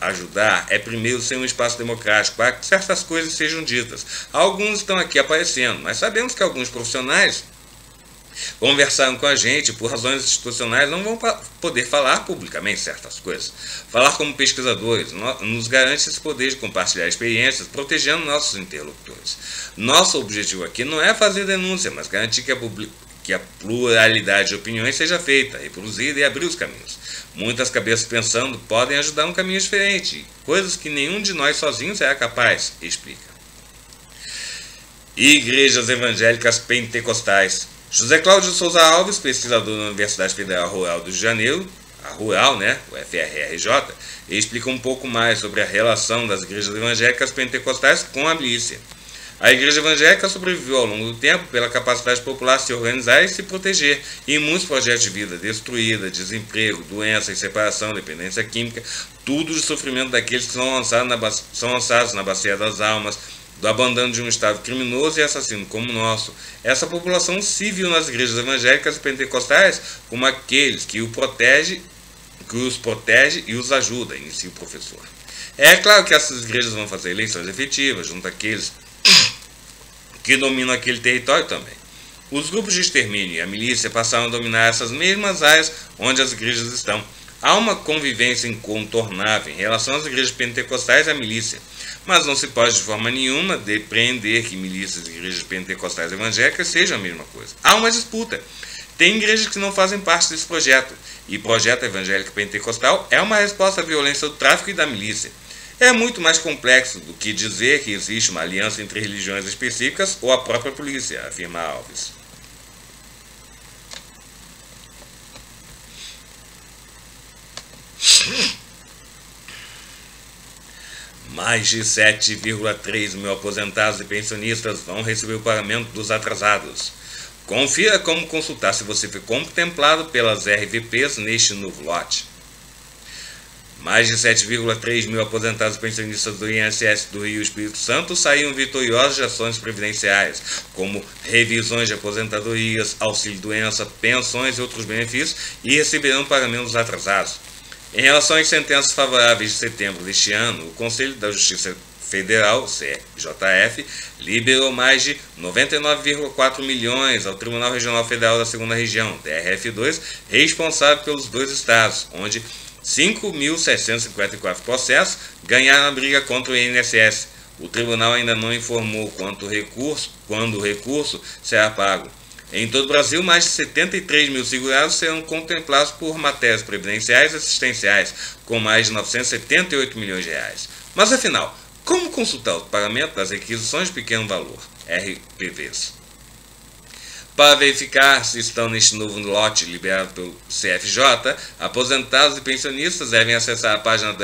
ajudar é primeiro ser um espaço democrático para que certas coisas sejam ditas. Alguns estão aqui aparecendo, mas sabemos que alguns profissionais conversaram com a gente, por razões institucionais, não vão poder falar publicamente certas coisas. Falar como pesquisadores nos garante esse poder de compartilhar experiências, protegendo nossos interlocutores. Nosso objetivo aqui não é fazer denúncia, mas garantir que a, que a pluralidade de opiniões seja feita, reproduzida e abrir os caminhos. Muitas cabeças pensando podem ajudar um caminho diferente, coisas que nenhum de nós sozinhos é capaz, explica. Igrejas evangélicas pentecostais. José Cláudio Souza Alves, pesquisador da Universidade Federal Rural do Rio de Janeiro, a Rural, né, o FRRJ, explica um pouco mais sobre a relação das igrejas evangélicas pentecostais com a milícia. A igreja evangélica sobreviveu ao longo do tempo pela capacidade popular se organizar e se proteger, e muitos projetos de vida destruída, desemprego, doença e separação, dependência química, tudo de sofrimento daqueles que são lançados na, são lançados na bacia das almas, do abandono de um Estado criminoso e assassino como o nosso, essa população viu nas igrejas evangélicas e pentecostais como aqueles que, o protege, que os protege e os ajuda, inicia o professor. É claro que essas igrejas vão fazer eleições efetivas junto àqueles que dominam aquele território também. Os grupos de extermínio e a milícia passaram a dominar essas mesmas áreas onde as igrejas estão. Há uma convivência incontornável em relação às igrejas pentecostais e à milícia mas não se pode de forma nenhuma depreender que milícias e igrejas pentecostais evangélicas sejam a mesma coisa. Há uma disputa. Tem igrejas que não fazem parte desse projeto, e o projeto evangélico pentecostal é uma resposta à violência do tráfico e da milícia. É muito mais complexo do que dizer que existe uma aliança entre religiões específicas ou a própria polícia, afirma Alves. Mais de 7,3 mil aposentados e pensionistas vão receber o pagamento dos atrasados. Confira como consultar se você foi contemplado pelas RVPs neste novo lote. Mais de 7,3 mil aposentados pensionistas do INSS do Rio Espírito Santo saíram vitoriosos de ações previdenciárias, como revisões de aposentadorias, auxílio-doença, pensões e outros benefícios, e receberão pagamentos atrasados. Em relação às sentenças favoráveis de setembro deste ano, o Conselho da Justiça Federal, CJF, liberou mais de 99,4 milhões ao Tribunal Regional Federal da Segunda Região, TRF2, responsável pelos dois estados, onde 5.754 processos ganharam a briga contra o INSS. O tribunal ainda não informou quanto recurso, quando o recurso será pago. Em todo o Brasil, mais de 73 mil segurados serão contemplados por matérias previdenciais e assistenciais, com mais de 978 milhões de reais. Mas afinal, como consultar o pagamento das requisições de pequeno valor, RPVs? Para verificar se estão neste novo lote liberado pelo CFJ, aposentados e pensionistas devem acessar a página do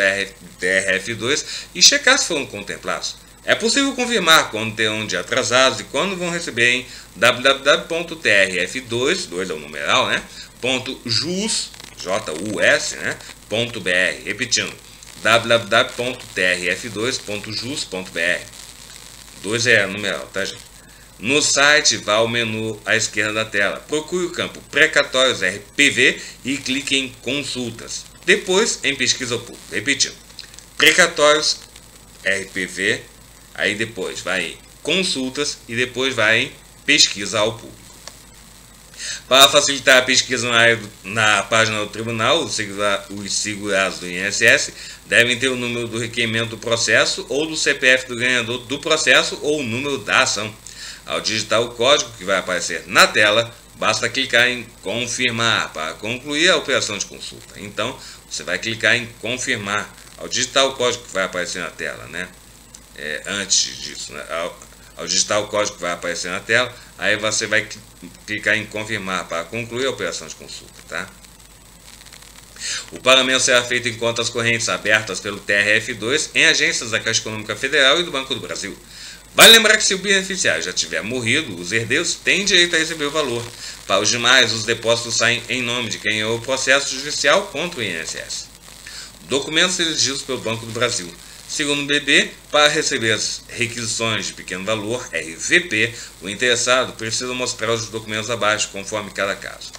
TRF2 e checar se foram contemplados. É possível confirmar quando terão de atrasados e quando vão receber em www.trf2, 2 é o numeral, né? .jus, J-U-S, né? .br, repetindo, www.trf2.jus.br 2 é numeral, tá gente? No site, vá ao menu à esquerda da tela. Procure o campo Precatórios RPV e clique em Consultas. Depois em Pesquisa Pública. Repetindo. Precatórios RPV Aí depois vai em consultas e depois vai em pesquisa ao público. Para facilitar a pesquisa na, na página do tribunal, os segurados do INSS devem ter o número do requerimento do processo ou do CPF do ganhador do processo ou o número da ação. Ao digitar o código que vai aparecer na tela, basta clicar em confirmar para concluir a operação de consulta. Então, você vai clicar em confirmar ao digitar o código que vai aparecer na tela, né? é, antes disso. Né? Ao, ao, digitar o código que vai aparecer na tela, aí você vai clicar em confirmar para concluir a operação de consulta. Tá? O pagamento será feito em contas correntes abertas pelo TRF2 em agências da Caixa Econômica Federal e do Banco do Brasil. Vale lembrar que se o beneficiário já tiver morrido, os herdeiros têm direito a receber o valor. Para os demais, os depósitos saem em nome de quem ganhou o processo judicial contra o INSS. Documentos exigidos pelo Banco do Brasil. Segundo o BB, para receber as requisições de pequeno valor, RVP, o interessado precisa mostrar os documentos abaixo, conforme cada caso.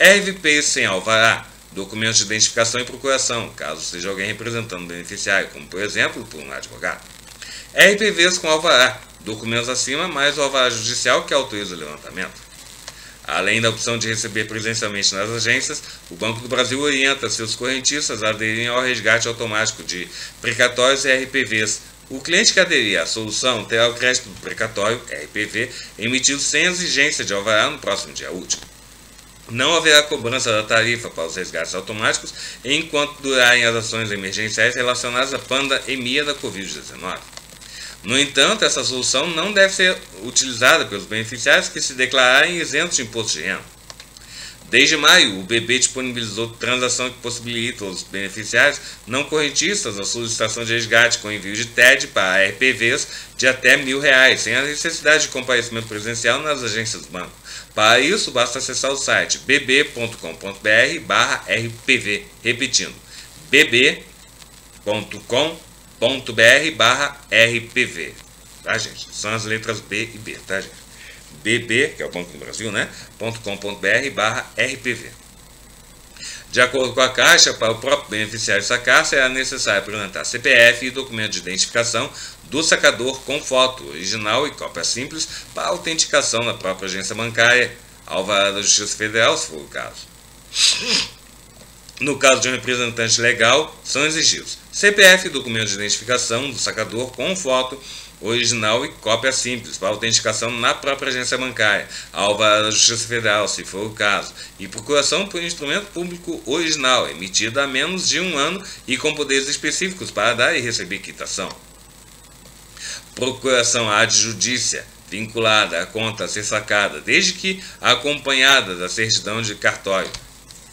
RVP sem alvará, documentos de identificação e procuração, caso seja alguém representando o beneficiário, como por exemplo, por um advogado. RPVs com alvará, documentos acima mais o alvará judicial que autoriza o levantamento. Além da opção de receber presencialmente nas agências, o Banco do Brasil orienta seus correntistas a aderirem ao resgate automático de precatórios e RPVs. O cliente que aderir à solução terá o crédito do precatório, RPV, emitido sem exigência de alvará no próximo dia útil. Não haverá cobrança da tarifa para os resgates automáticos enquanto durarem as ações emergenciais relacionadas à pandemia da Covid-19. No entanto, essa solução não deve ser utilizada pelos beneficiários que se declararem isentos de imposto de renda. Desde maio, o BB disponibilizou transação que possibilita aos beneficiários não correntistas a solicitação de resgate com envio de TED para RPVs de até mil reais, sem a necessidade de comparecimento presencial nas agências do banco. Para isso, basta acessar o site bb.com.br/rpv, repetindo, bb.com.br br barra RPV, tá gente? São as letras B e B, tá gente? BB, que é o Banco do Brasil, né? .com.br barra RPV. De acordo com a Caixa, para o próprio beneficiário sacar, será necessário apresentar CPF e documento de identificação do sacador com foto original e cópia simples para autenticação na própria agência bancária, alvará da Justiça Federal, se for o caso. No caso de um representante legal, são exigidos CPF, documento de identificação do sacador com foto original e cópia simples para autenticação na própria agência bancária, alva da Justiça Federal, se for o caso, e procuração por instrumento público original, emitido há menos de um ano e com poderes específicos para dar e receber quitação. Procuração adjudícia, vinculada à conta a ser sacada, desde que acompanhada da certidão de cartório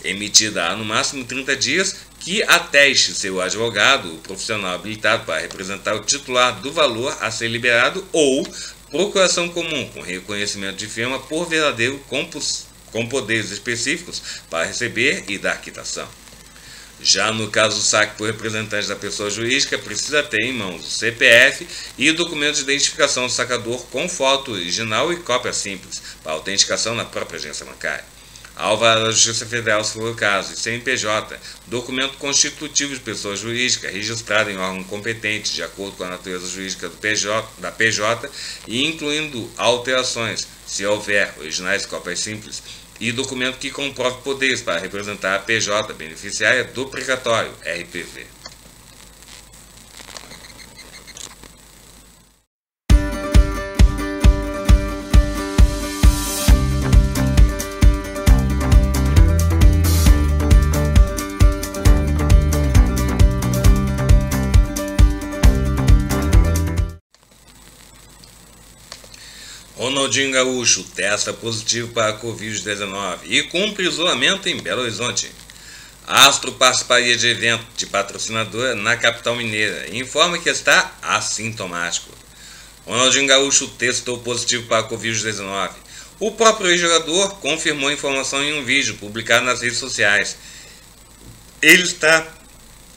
emitida há no máximo 30 dias, que ateste seu advogado, profissional habilitado para representar o titular do valor a ser liberado ou procuração comum com reconhecimento de firma por verdadeiro com poderes específicos para receber e dar quitação. Já no caso do saque por representante da pessoa jurídica, precisa ter em mãos o CPF e o documento de identificação do sacador com foto original e cópia simples, para autenticação na própria agência bancária. Alvará da Justiça Federal se for o caso, e CNPJ, documento constitutivo de pessoa jurídica registrado em órgão competente de acordo com a natureza jurídica do PJ, da PJ e incluindo alterações, se houver, originais cópias simples, e documento que comprove poderes para representar a PJ beneficiária do precatório, RPV. Ronaldinho Gaúcho testa positivo para a Covid-19 e cumpre isolamento em Belo Horizonte. Astro participaria de evento de patrocinadora na capital mineira e informa que está assintomático. Ronaldinho Gaúcho testou positivo para a Covid-19. O próprio ex-jogador confirmou a informação em um vídeo publicado nas redes sociais. Ele está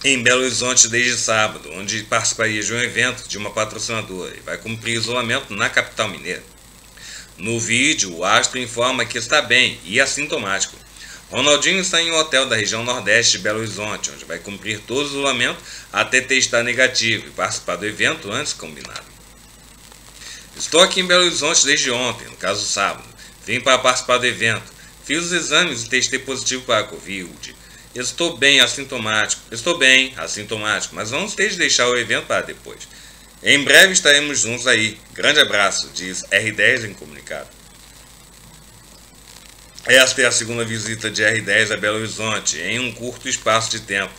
em Belo Horizonte desde sábado, onde participaria de um evento de uma patrocinadora e vai cumprir isolamento na capital mineira. No vídeo, o astro informa que está bem e assintomático. Ronaldinho está em um hotel da região nordeste de Belo Horizonte, onde vai cumprir todo o isolamento até testar negativo e participar do evento antes combinado. Estou aqui em Belo Horizonte desde ontem, no caso sábado. Vim para participar do evento. Fiz os exames e testei positivo para a Covid. Estou bem assintomático. Estou bem assintomático, mas vamos ter de deixar o evento para depois. Em breve estaremos juntos aí. Grande abraço, diz R10 em comunicado. Esta é a segunda visita de R10 a Belo Horizonte, em um curto espaço de tempo.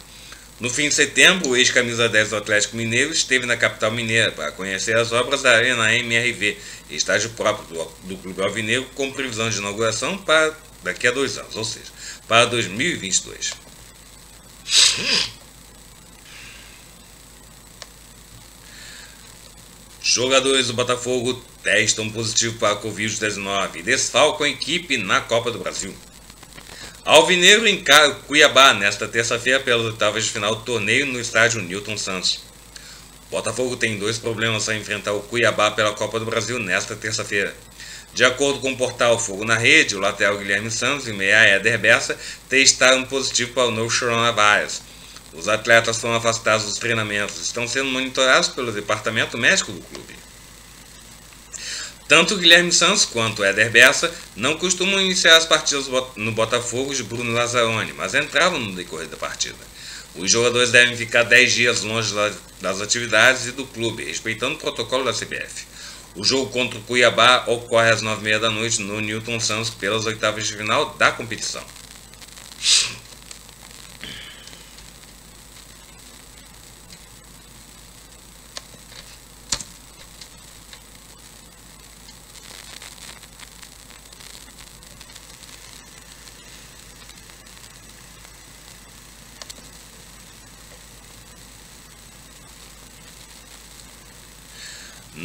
No fim de setembro, o ex-camisa 10 do Atlético Mineiro esteve na capital mineira para conhecer as obras da Arena MRV, estágio próprio do, do Clube Alvinegro, com previsão de inauguração para daqui a dois anos, ou seja, para 2022. Jogadores do Botafogo testam positivo para a Covid-19 e desfalcam a equipe na Copa do Brasil. Alvinegro encara Cuiabá nesta terça-feira pelas oitavas de final do torneio no estádio Newton Santos. Botafogo tem dois problemas a enfrentar o Cuiabá pela Copa do Brasil nesta terça-feira. De acordo com o portal Fogo na Rede, o lateral Guilherme Santos e meia Éder Bessa testaram positivo para o novo coronavírus os atletas foram afastados dos treinamentos, estão sendo monitorados pelo departamento médico do clube. Tanto Guilherme Santos quanto Éder Bessa não costumam iniciar as partidas no Botafogo de Bruno Lazzaroni, mas entravam no decorrer da partida. Os jogadores devem ficar 10 dias longe das atividades e do clube, respeitando o protocolo da CBF. O jogo contra o Cuiabá ocorre às 9h30 da noite no Newton Santos pelas oitavas de final da competição.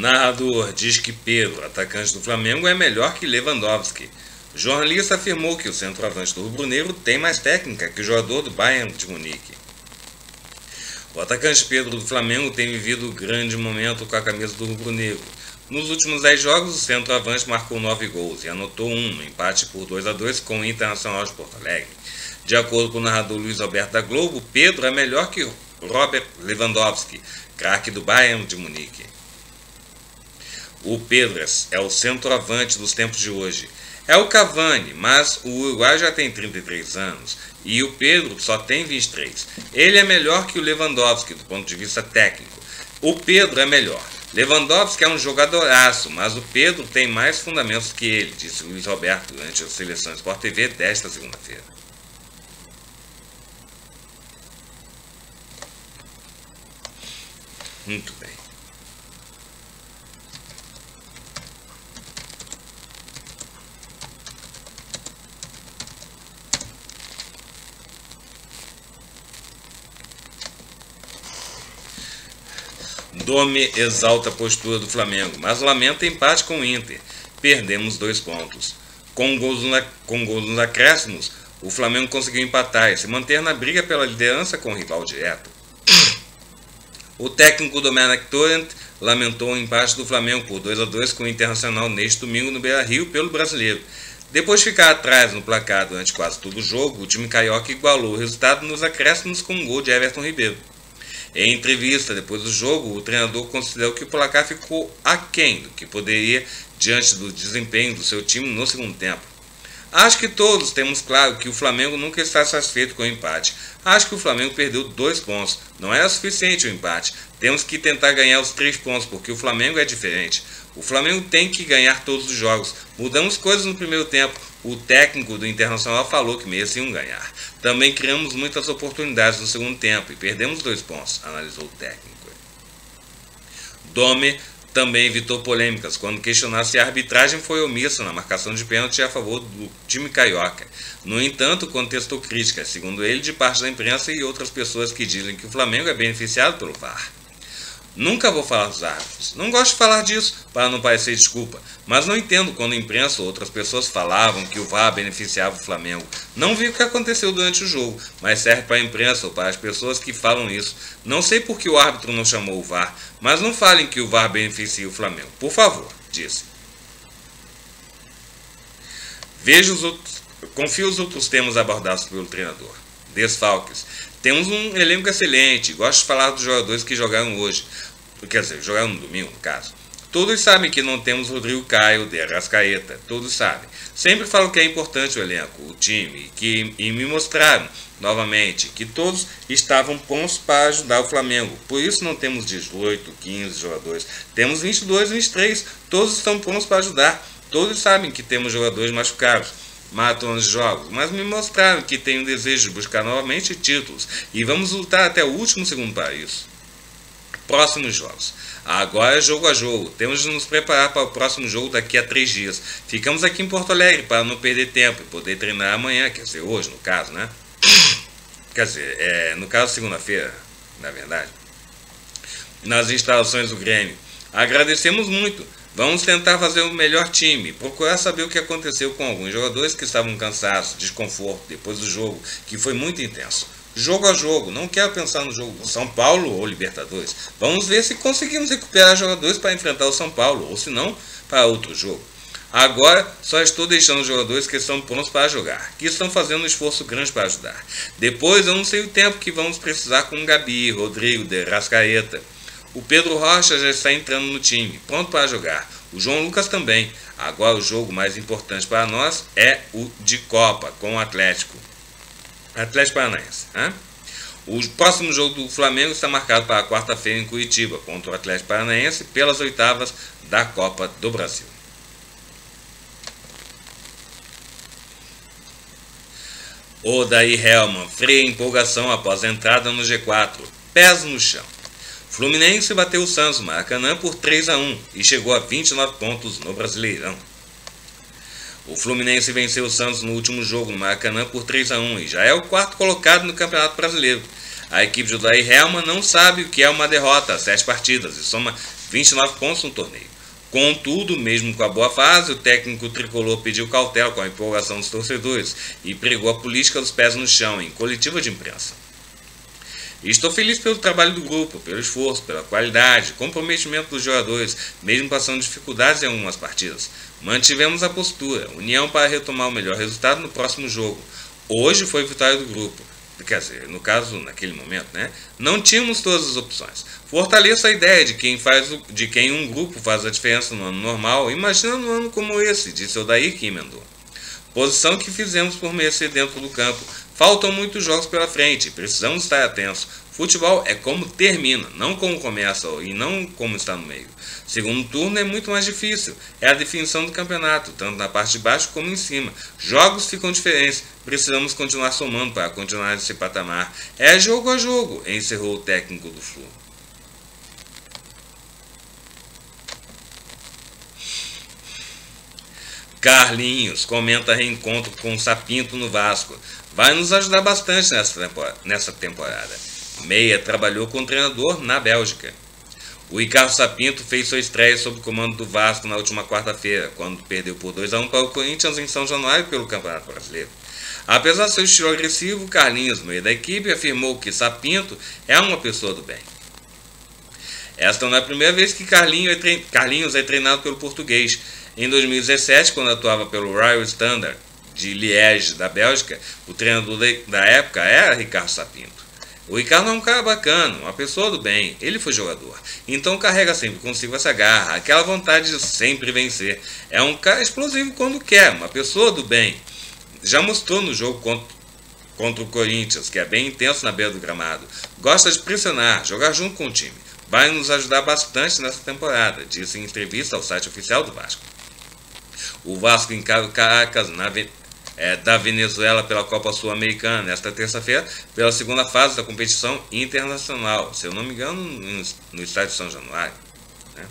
Narrador diz que Pedro, atacante do Flamengo, é melhor que Lewandowski. jornalista afirmou que o centroavante do rubro-negro tem mais técnica que o jogador do Bayern de Munique. O atacante Pedro do Flamengo tem vivido um grande momento com a camisa do rubro-negro. Nos últimos 10 jogos, o centroavante marcou 9 gols e anotou um no empate por 2 a 2 com o Internacional de Porto Alegre. De acordo com o narrador Luiz Alberto da Globo, Pedro é melhor que Robert Lewandowski, craque do Bayern de Munique. O Pedras é o centroavante dos tempos de hoje. É o Cavani, mas o Uruguai já tem 33 anos e o Pedro só tem 23. Ele é melhor que o Lewandowski do ponto de vista técnico. O Pedro é melhor. Lewandowski é um jogadoraço, mas o Pedro tem mais fundamentos que ele, disse Luiz Roberto durante a seleção Sport TV desta segunda-feira. Muito bem. Dome exalta a postura do Flamengo, mas lamenta empate com o Inter. Perdemos dois pontos. Com gols, na, com gols nos acréscimos, o Flamengo conseguiu empatar e se manter na briga pela liderança com o rival direto. O técnico Domenic Torrent lamentou o empate do Flamengo por 2 a 2 com o Internacional neste domingo no Beira-Rio pelo Brasileiro. Depois de ficar atrás no placar durante quase todo o jogo, o time carioca igualou o resultado nos acréscimos com um gol de Everton Ribeiro. Em entrevista depois do jogo, o treinador considerou que o placar ficou aquém do que poderia diante do desempenho do seu time no segundo tempo. Acho que todos temos claro que o Flamengo nunca está satisfeito com o empate. Acho que o Flamengo perdeu dois pontos. Não era suficiente o empate. Temos que tentar ganhar os três pontos, porque o Flamengo é diferente. O Flamengo tem que ganhar todos os jogos. Mudamos coisas no primeiro tempo. O técnico do Internacional falou que mereciam ganhar. Também criamos muitas oportunidades no segundo tempo e perdemos dois pontos, analisou o técnico. Dome também evitou polêmicas quando questionou se a arbitragem foi omissa na marcação de pênalti a favor do time carioca. No entanto, contestou críticas, segundo ele, de parte da imprensa e outras pessoas que dizem que o Flamengo é beneficiado pelo VAR. Nunca vou falar dos árbitros. Não gosto de falar disso, para não parecer desculpa. Mas não entendo quando a imprensa ou outras pessoas falavam que o VAR beneficiava o Flamengo. Não vi o que aconteceu durante o jogo, mas serve para a imprensa ou para as pessoas que falam isso. Não sei por que o árbitro não chamou o VAR, mas não falem que o VAR beneficia o Flamengo. Por favor, disse. Veja os outros. Confio os outros temas abordados pelo treinador. Desfalques. Temos um elenco excelente. Gosto de falar dos jogadores que jogaram hoje. Quer dizer, jogaram no domingo, no caso. Todos sabem que não temos Rodrigo Caio de Arrascaeta. Todos sabem. Sempre falo que é importante o elenco, o time, que, e me mostraram novamente que todos estavam prontos para ajudar o Flamengo. Por isso não temos 18, 15 jogadores. Temos 22, 23. Todos estão prontos para ajudar. Todos sabem que temos jogadores machucados matam os jogos, mas me mostraram que tem o desejo de buscar novamente títulos e vamos lutar até o último segundo para isso. Próximos jogos. Agora é jogo a jogo. Temos de nos preparar para o próximo jogo daqui a três dias. Ficamos aqui em Porto Alegre para não perder tempo e poder treinar amanhã, quer dizer, hoje no caso, né? *clears throat* Quer dizer, é, no caso segunda-feira, na verdade. Nas instalações do Grêmio. Agradecemos muito Vamos tentar fazer o melhor time, procurar saber o que aconteceu com alguns jogadores que estavam cansados, desconforto depois do jogo, que foi muito intenso. Jogo a jogo, não quero pensar no jogo São Paulo ou Libertadores. Vamos ver se conseguimos recuperar jogadores para enfrentar o São Paulo, ou se não, para outro jogo. Agora só estou deixando os jogadores que estão prontos para jogar, que estão fazendo um esforço grande para ajudar. Depois eu não sei o tempo que vamos precisar com Gabi, Rodrigo, De Rascaeta. O Pedro Rocha já está entrando no time, pronto para jogar. O João Lucas também. Agora o jogo mais importante para nós é o de Copa com o Atlético. Atlético Paranaense. Né? O próximo jogo do Flamengo está marcado para quarta-feira em Curitiba, contra o Atlético Paranaense, pelas oitavas da Copa do Brasil. Odair Helman freia empolgação após entrada no G4. Pés no chão. Fluminense bateu o Santos Maracanã por 3 a 1 e chegou a 29 pontos no Brasileirão. O Fluminense venceu o Santos no último jogo no Maracanã por 3 a 1 e já é o quarto colocado no Campeonato Brasileiro. A equipe de Odair Helman não sabe o que é uma derrota a sete partidas e soma 29 pontos no torneio. Contudo, mesmo com a boa fase, o técnico tricolor pediu cautela com a empolgação dos torcedores e pregou a política dos pés no chão em coletiva de imprensa. Estou feliz pelo trabalho do grupo, pelo esforço, pela qualidade, comprometimento dos jogadores, mesmo passando dificuldades em algumas partidas. Mantivemos a postura, união para retomar o melhor resultado no próximo jogo. Hoje foi vitória do grupo. Quer dizer, no caso, naquele momento, né? Não tínhamos todas as opções. Fortaleça a ideia de quem, faz o, de quem um grupo faz a diferença no ano normal, imagina um ano como esse, disse Odair que emendou. Posição que fizemos por merecer dentro do campo, Faltam muitos jogos pela frente, precisamos estar atentos. Futebol é como termina, não como começa e não como está no meio. Segundo turno é muito mais difícil, é a definição do campeonato, tanto na parte de baixo como em cima. Jogos ficam diferentes, precisamos continuar somando para continuar esse patamar. É jogo a jogo, encerrou o técnico do Flu. Carlinhos comenta reencontro com Sapinto no Vasco vai nos ajudar bastante nessa temporada. Meia trabalhou com o treinador na Bélgica. O Ricardo Sapinto fez sua estreia sob o comando do Vasco na última quarta-feira, quando perdeu por 2 a 1 para o Corinthians em São Januário pelo Campeonato Brasileiro. Apesar do seu estilo agressivo, Carlinhos, meio da equipe, afirmou que Sapinto é uma pessoa do bem. Esta não é a primeira vez que Carlinhos é, treinado pelo português. Em 2017, quando atuava pelo Royal Standard de Liège, da Bélgica, o treinador da época era Ricardo Sapinto. O Ricardo é um cara bacana, uma pessoa do bem, ele foi jogador. Então carrega sempre consigo essa garra, aquela vontade de sempre vencer. É um cara explosivo quando quer, uma pessoa do bem. Já mostrou no jogo contra, contra o Corinthians, que é bem intenso na beira do gramado. Gosta de pressionar, jogar junto com o time. Vai nos ajudar bastante nessa temporada, disse em entrevista ao site oficial do Vasco. O Vasco encara o Caracas na, é, da Venezuela pela Copa Sul-Americana nesta terça-feira, pela segunda fase da competição internacional, se eu não me engano, no, estádio São Januário. Né?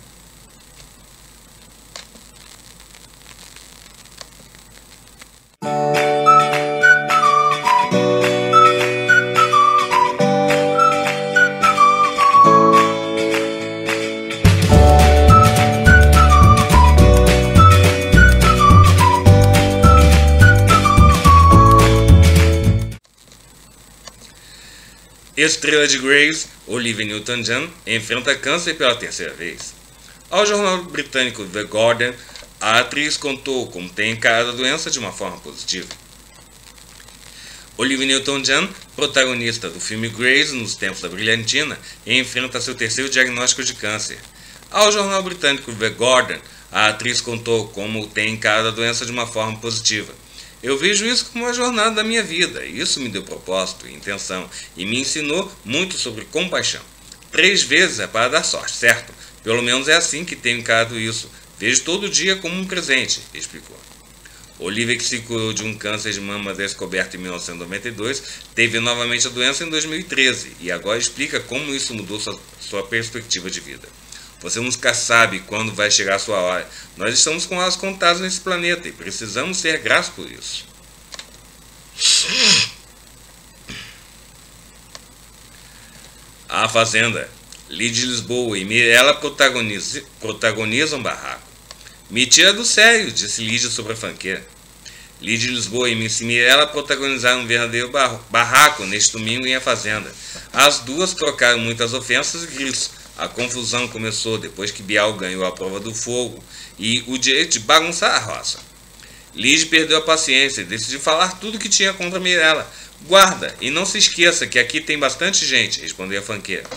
Estrela de Grace, Olivia Newton-John, enfrenta câncer pela terceira vez. Ao jornal britânico The Guardian, a atriz contou como tem encarado a doença de uma forma positiva. Olivia Newton-John, protagonista do filme Grace nos tempos da brilhantina, enfrenta seu terceiro diagnóstico de câncer. Ao jornal britânico The Guardian, a atriz contou como tem encarado a doença de uma forma positiva. Eu vejo isso como uma jornada da minha vida. Isso me deu propósito e intenção e me ensinou muito sobre compaixão. Três vezes é para dar sorte, certo? Pelo menos é assim que tenho encarado isso. Vejo todo dia como um presente, explicou. Olivia, que se curou de um câncer de mama descoberto em 1992, teve novamente a doença em 2013 e agora explica como isso mudou sua, sua perspectiva de vida. Você nunca sabe quando vai chegar a sua hora. Nós estamos com as contadas nesse planeta e precisamos ser gratos por isso. A Fazenda. Lid Lisboa e Mirella protagonizam, protagonizam barraco. Me tira do sério, disse Lídia sobre a fanqueira. Lid Lisboa e Miss Mirella protagonizaram um verdadeiro barraco neste domingo em A Fazenda. As duas trocaram muitas ofensas e gritos a confusão começou depois que Bial ganhou a prova do fogo e o direito de bagunçar a roça. Liz perdeu a paciência e decidiu falar tudo que tinha contra Mirella. Guarda, e não se esqueça que aqui tem bastante gente, respondeu a fanqueira.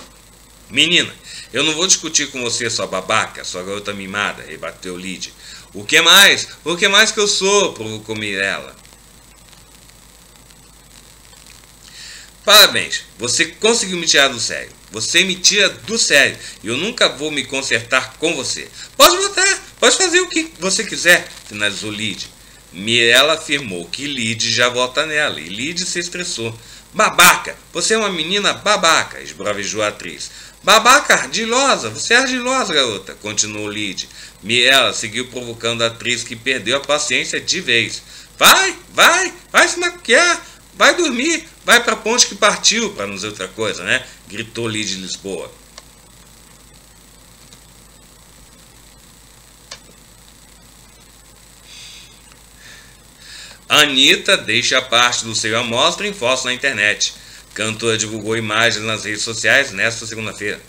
Menina, eu não vou discutir com você, sua babaca, sua garota mimada, rebateu Lid. O que mais? O que mais que eu sou? provocou Mirella. Parabéns, você conseguiu me tirar do sério. Você me tira do sério e eu nunca vou me consertar com você. Pode votar, pode fazer o que você quiser, finalizou Lid. Mirella afirmou que Lid já vota nela e Lid se estressou. Babaca, você é uma menina babaca, esbravejou a atriz. Babaca ardilosa, você é ardilosa, garota, continuou Lid. Mirella seguiu provocando a atriz que perdeu a paciência de vez. Vai, vai, vai se maquiar, vai dormir, Vai para ponte que partiu, para não dizer outra coisa, né? Gritou Lee de Lisboa. Anitta deixa parte do seu amostra em fotos na internet. Cantora divulgou imagens nas redes sociais nesta segunda-feira.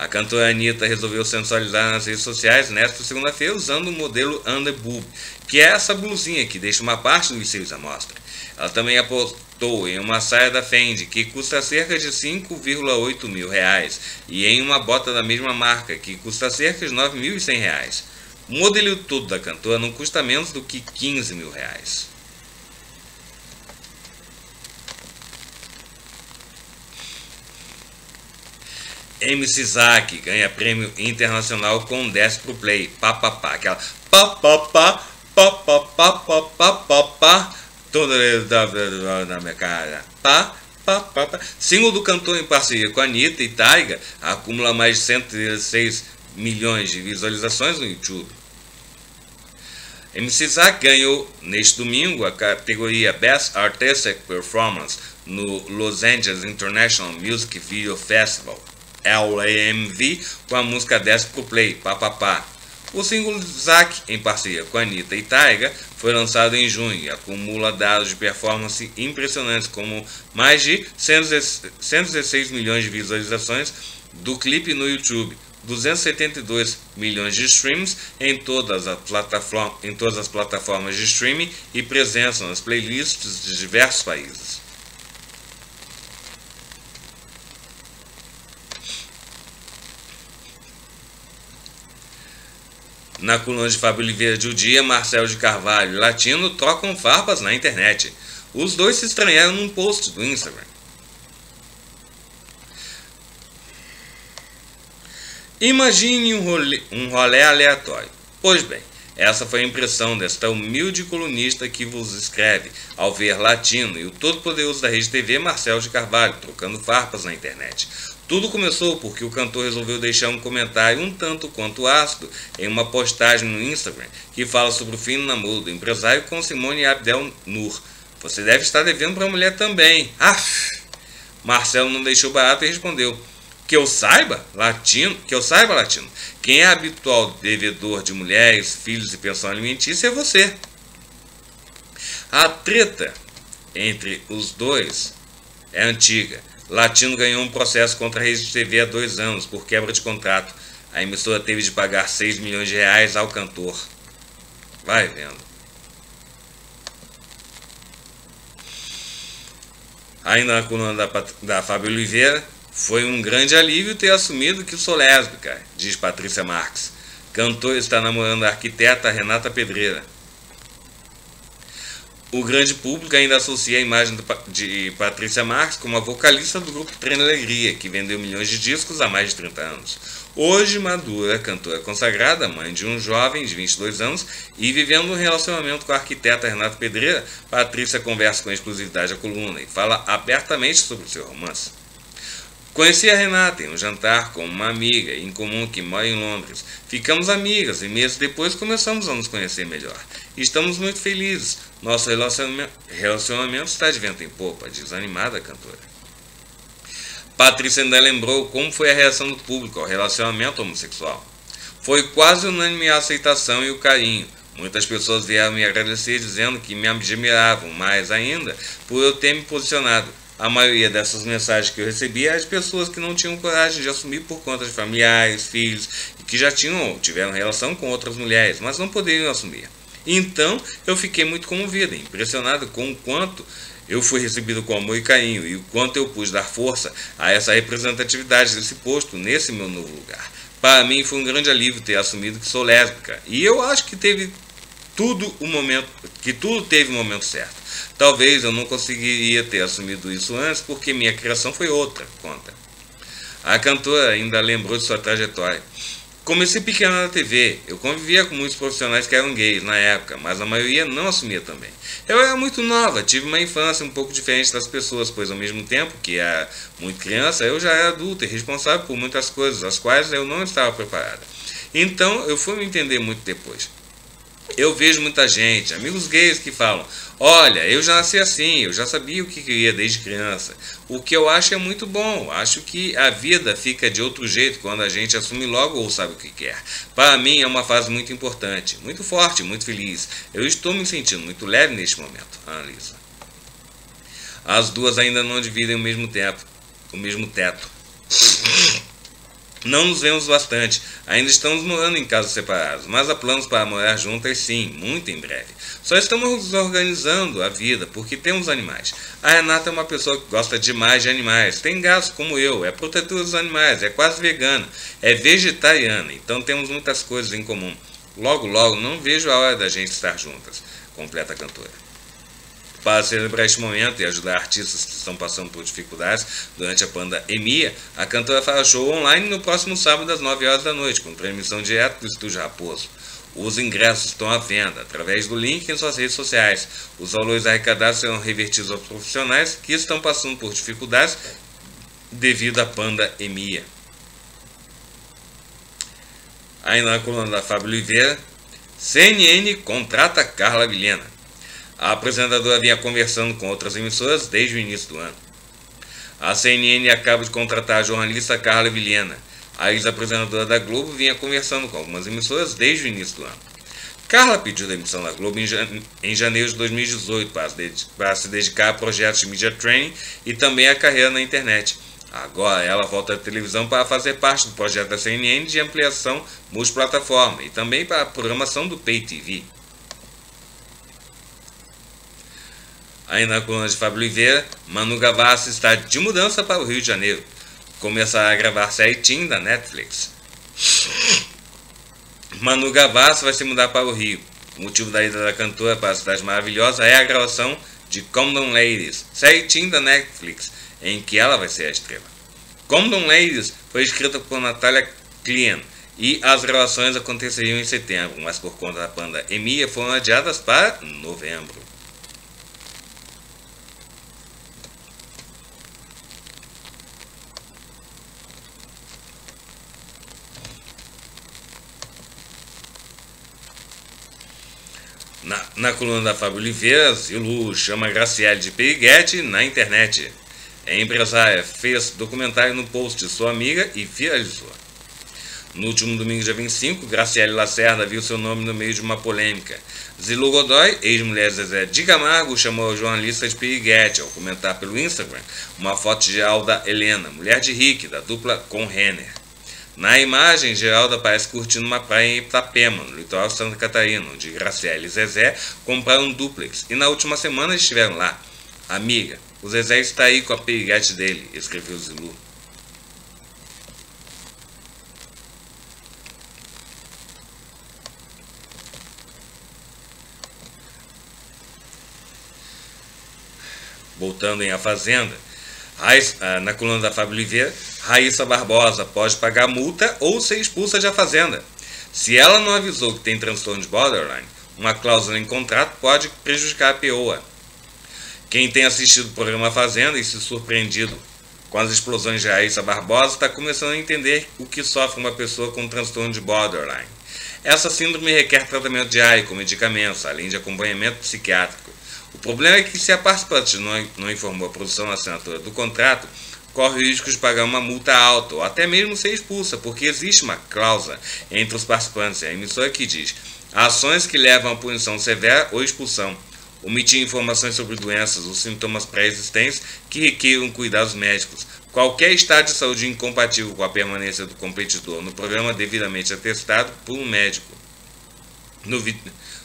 A cantora Anitta resolveu sensualizar nas redes sociais nesta segunda-feira usando o modelo Underboob, que é essa blusinha que deixa uma parte dos seios à mostra. Ela também apostou em uma saia da Fendi, que custa cerca de 5,8 mil reais, e em uma bota da mesma marca, que custa cerca de 9.100 reais. O modelo todo da cantora não custa menos do que 15 mil reais. MC Isaac ganha prêmio internacional com 10 pro play. Papapá. Aquela papapá, papapá, papapá, toda na minha cara. Pá, pá, pá, pá. Single do cantor em parceria com a Anitta e Taiga acumula mais de 106 milhões de visualizações no YouTube. MC Isaac ganhou neste domingo a categoria Best Artistic Performance no Los Angeles International Music Video Festival LAMV, com a música 10 pro Play, Pá, Pá, Pá. O single Zack, em parceria com Anitta e Taiga, foi lançado em junho e acumula dados de performance impressionantes, como mais de 116 milhões de visualizações do clipe no YouTube. 272 milhões de streams em todas, as em todas as plataformas de streaming e presença nas playlists de diversos países. Na coluna de Fábio Oliveira de O Dia, Marcelo de Carvalho e Latino trocam farpas na internet. Os dois se estranharam num post do Instagram. Imagine um rolê, um rolê aleatório. Pois bem, essa foi a impressão desta humilde colunista que vos escreve ao ver Latino e o todo-poderoso da Rede TV Marcelo de Carvalho trocando farpas na internet. Tudo começou porque o cantor resolveu deixar um comentário um tanto quanto ácido em uma postagem no Instagram que fala sobre o fim do namoro do empresário com Simone Abdel Nur. Você deve estar devendo para a mulher também. Ah! Marcelo não deixou barato e respondeu: Que eu saiba, latino, que eu saiba, latino. Quem é habitual devedor de mulheres, filhos e pensão alimentícia é você. A treta entre os dois é antiga Latino ganhou um processo contra a Rede TV há dois anos por quebra de contrato. A emissora teve de pagar 6 milhões de reais ao cantor. Vai vendo. Ainda na coluna da, da Fábio Oliveira, foi um grande alívio ter assumido que sou lésbica, diz Patrícia Marques. Cantor está namorando a arquiteta Renata Pedreira. O grande público ainda associa a imagem de Patrícia Marques como a vocalista do grupo Treino Alegria, que vendeu milhões de discos há mais de 30 anos. Hoje, madura, cantora consagrada, mãe de um jovem de 22 anos e vivendo um relacionamento com a arquiteta Renata Pedreira, Patrícia conversa com exclusividade a coluna e fala abertamente sobre o seu romance. Conheci a Renata em um jantar com uma amiga em comum que mora em Londres. Ficamos amigas e meses depois começamos a nos conhecer melhor. Estamos muito felizes. Nosso relacionamento, está de vento em popa, desanimada a cantora. Patrícia ainda lembrou como foi a reação do público ao relacionamento homossexual. Foi quase unânime a aceitação e o carinho. Muitas pessoas vieram me agradecer dizendo que me admiravam mais ainda por eu ter me posicionado. A maioria dessas mensagens que eu recebi é de pessoas que não tinham coragem de assumir por conta de familiares, filhos, e que já tinham tiveram relação com outras mulheres, mas não poderiam assumir. Então eu fiquei muito comovida, impressionado com o quanto eu fui recebido com amor e carinho e o quanto eu pude dar força a essa representatividade desse posto nesse meu novo lugar. Para mim foi um grande alívio ter assumido que sou lésbica e eu acho que teve tudo o momento, que tudo teve o momento certo. Talvez eu não conseguiria ter assumido isso antes porque minha criação foi outra, conta. A cantora ainda lembrou de sua trajetória. Comecei pequena na TV, eu convivia com muitos profissionais que eram gays na época, mas a maioria não assumia também. Eu era muito nova, tive uma infância um pouco diferente das pessoas, pois ao mesmo tempo que era muito criança, eu já era adulta e responsável por muitas coisas, as quais eu não estava preparada. Então eu fui me entender muito depois. Eu vejo muita gente, amigos gays que falam: Olha, eu já nasci assim, eu já sabia o que queria desde criança. O que eu acho é muito bom. Acho que a vida fica de outro jeito quando a gente assume logo ou sabe o que quer. Para mim é uma fase muito importante, muito forte, muito feliz. Eu estou me sentindo muito leve neste momento, Analisa. As duas ainda não dividem o mesmo tempo, o mesmo teto. Não nos vemos bastante, ainda estamos morando em casas separadas, mas há planos para morar juntas sim, muito em breve. Só estamos organizando a vida porque temos animais. A Renata é uma pessoa que gosta demais de animais, tem gatos como eu, é protetora dos animais, é quase vegana, é vegetariana, então temos muitas coisas em comum. Logo, logo, não vejo a hora da gente estar juntas, completa a cantora. Para celebrar este momento e ajudar artistas que estão passando por dificuldades durante a pandemia, a cantora fará show online no próximo sábado às 9 horas da noite, com transmissão direto do Estúdio Raposo. Os ingressos estão à venda através do link em suas redes sociais. Os valores arrecadados serão revertidos aos profissionais que estão passando por dificuldades devido à pandemia. Aí na coluna da Fábio Oliveira, CNN contrata Carla Vilhena. A apresentadora vinha conversando com outras emissoras desde o início do ano. A CNN acaba de contratar a jornalista Carla Vilhena. A ex-apresentadora da Globo vinha conversando com algumas emissoras desde o início do ano. Carla pediu demissão da Globo em janeiro de 2018 para se dedicar a projetos de media training e também a carreira na internet. Agora ela volta à televisão para fazer parte do projeto da CNN de ampliação multiplataforma e também para a programação do Pay Aí na coluna de Fábio Oliveira, Manu Gavassi está de mudança para o Rio de Janeiro. Começará a gravar série da Netflix. Manu Gavassi vai se mudar para o Rio. O motivo da ida da cantora para a cidade maravilhosa é a gravação de Condom Ladies, série da Netflix, em que ela vai ser a estrela. Condom Ladies foi escrita por Natalia Klein e as gravações aconteceriam em setembro, mas por conta da pandemia foram adiadas para novembro. Na, na coluna da Fábio Oliveira, Zilu chama Graciele de Periguete na internet. A empresária fez documentário no post de sua amiga e viralizou. No último domingo, dia 25, Graciele Lacerda viu seu nome no meio de uma polêmica. Zilu Godoy, ex-mulher Zezé de Camargo, chamou a jornalista de Piriguete ao comentar pelo Instagram uma foto de Alda Helena, mulher de Rick, da dupla com Renner. Na imagem, Geraldo aparece curtindo uma praia em Itapema, no litoral de Santa Catarina, onde Graciela e Zezé compraram um duplex e na última semana estiveram lá. Amiga, o Zezé está aí com a piriguete dele, escreveu Zilu. Voltando em A Fazenda, ah, na coluna da Fábio Oliveira, Raíssa Barbosa pode pagar multa ou ser expulsa de a fazenda. Se ela não avisou que tem transtorno de borderline, uma cláusula em contrato pode prejudicar a peoa. Quem tem assistido o programa Fazenda e se surpreendido com as explosões de Raíssa Barbosa está começando a entender o que sofre uma pessoa com transtorno de borderline. Essa síndrome requer tratamento diário com medicamentos, além de acompanhamento psiquiátrico. O problema é que se a participante não, não informou a produção na assinatura do contrato, corre o risco de pagar uma multa alta ou até mesmo ser expulsa, porque existe uma cláusula entre os participantes, a emissora que diz ações que levam a punição severa ou expulsão, omitir informações sobre doenças ou sintomas pré-existentes que requeram cuidados médicos, qualquer estado de saúde incompatível com a permanência do competidor no programa devidamente atestado por um médico. No, vi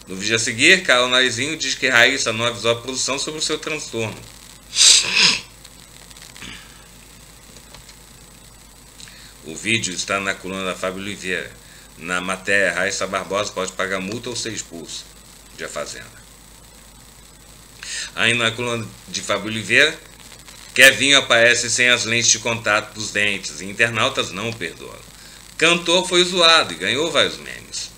no vídeo a seguir, Carol Narizinho diz que Raíssa não avisou a produção sobre o seu transtorno. O vídeo está na coluna da Fábio Oliveira. Na matéria, Raíssa Barbosa pode pagar multa ou ser expulso de A Fazenda. Aí na coluna de Fábio Oliveira, Kevinho aparece sem as lentes de contato dos dentes e internautas não perdoam. Cantor foi zoado e ganhou vários memes.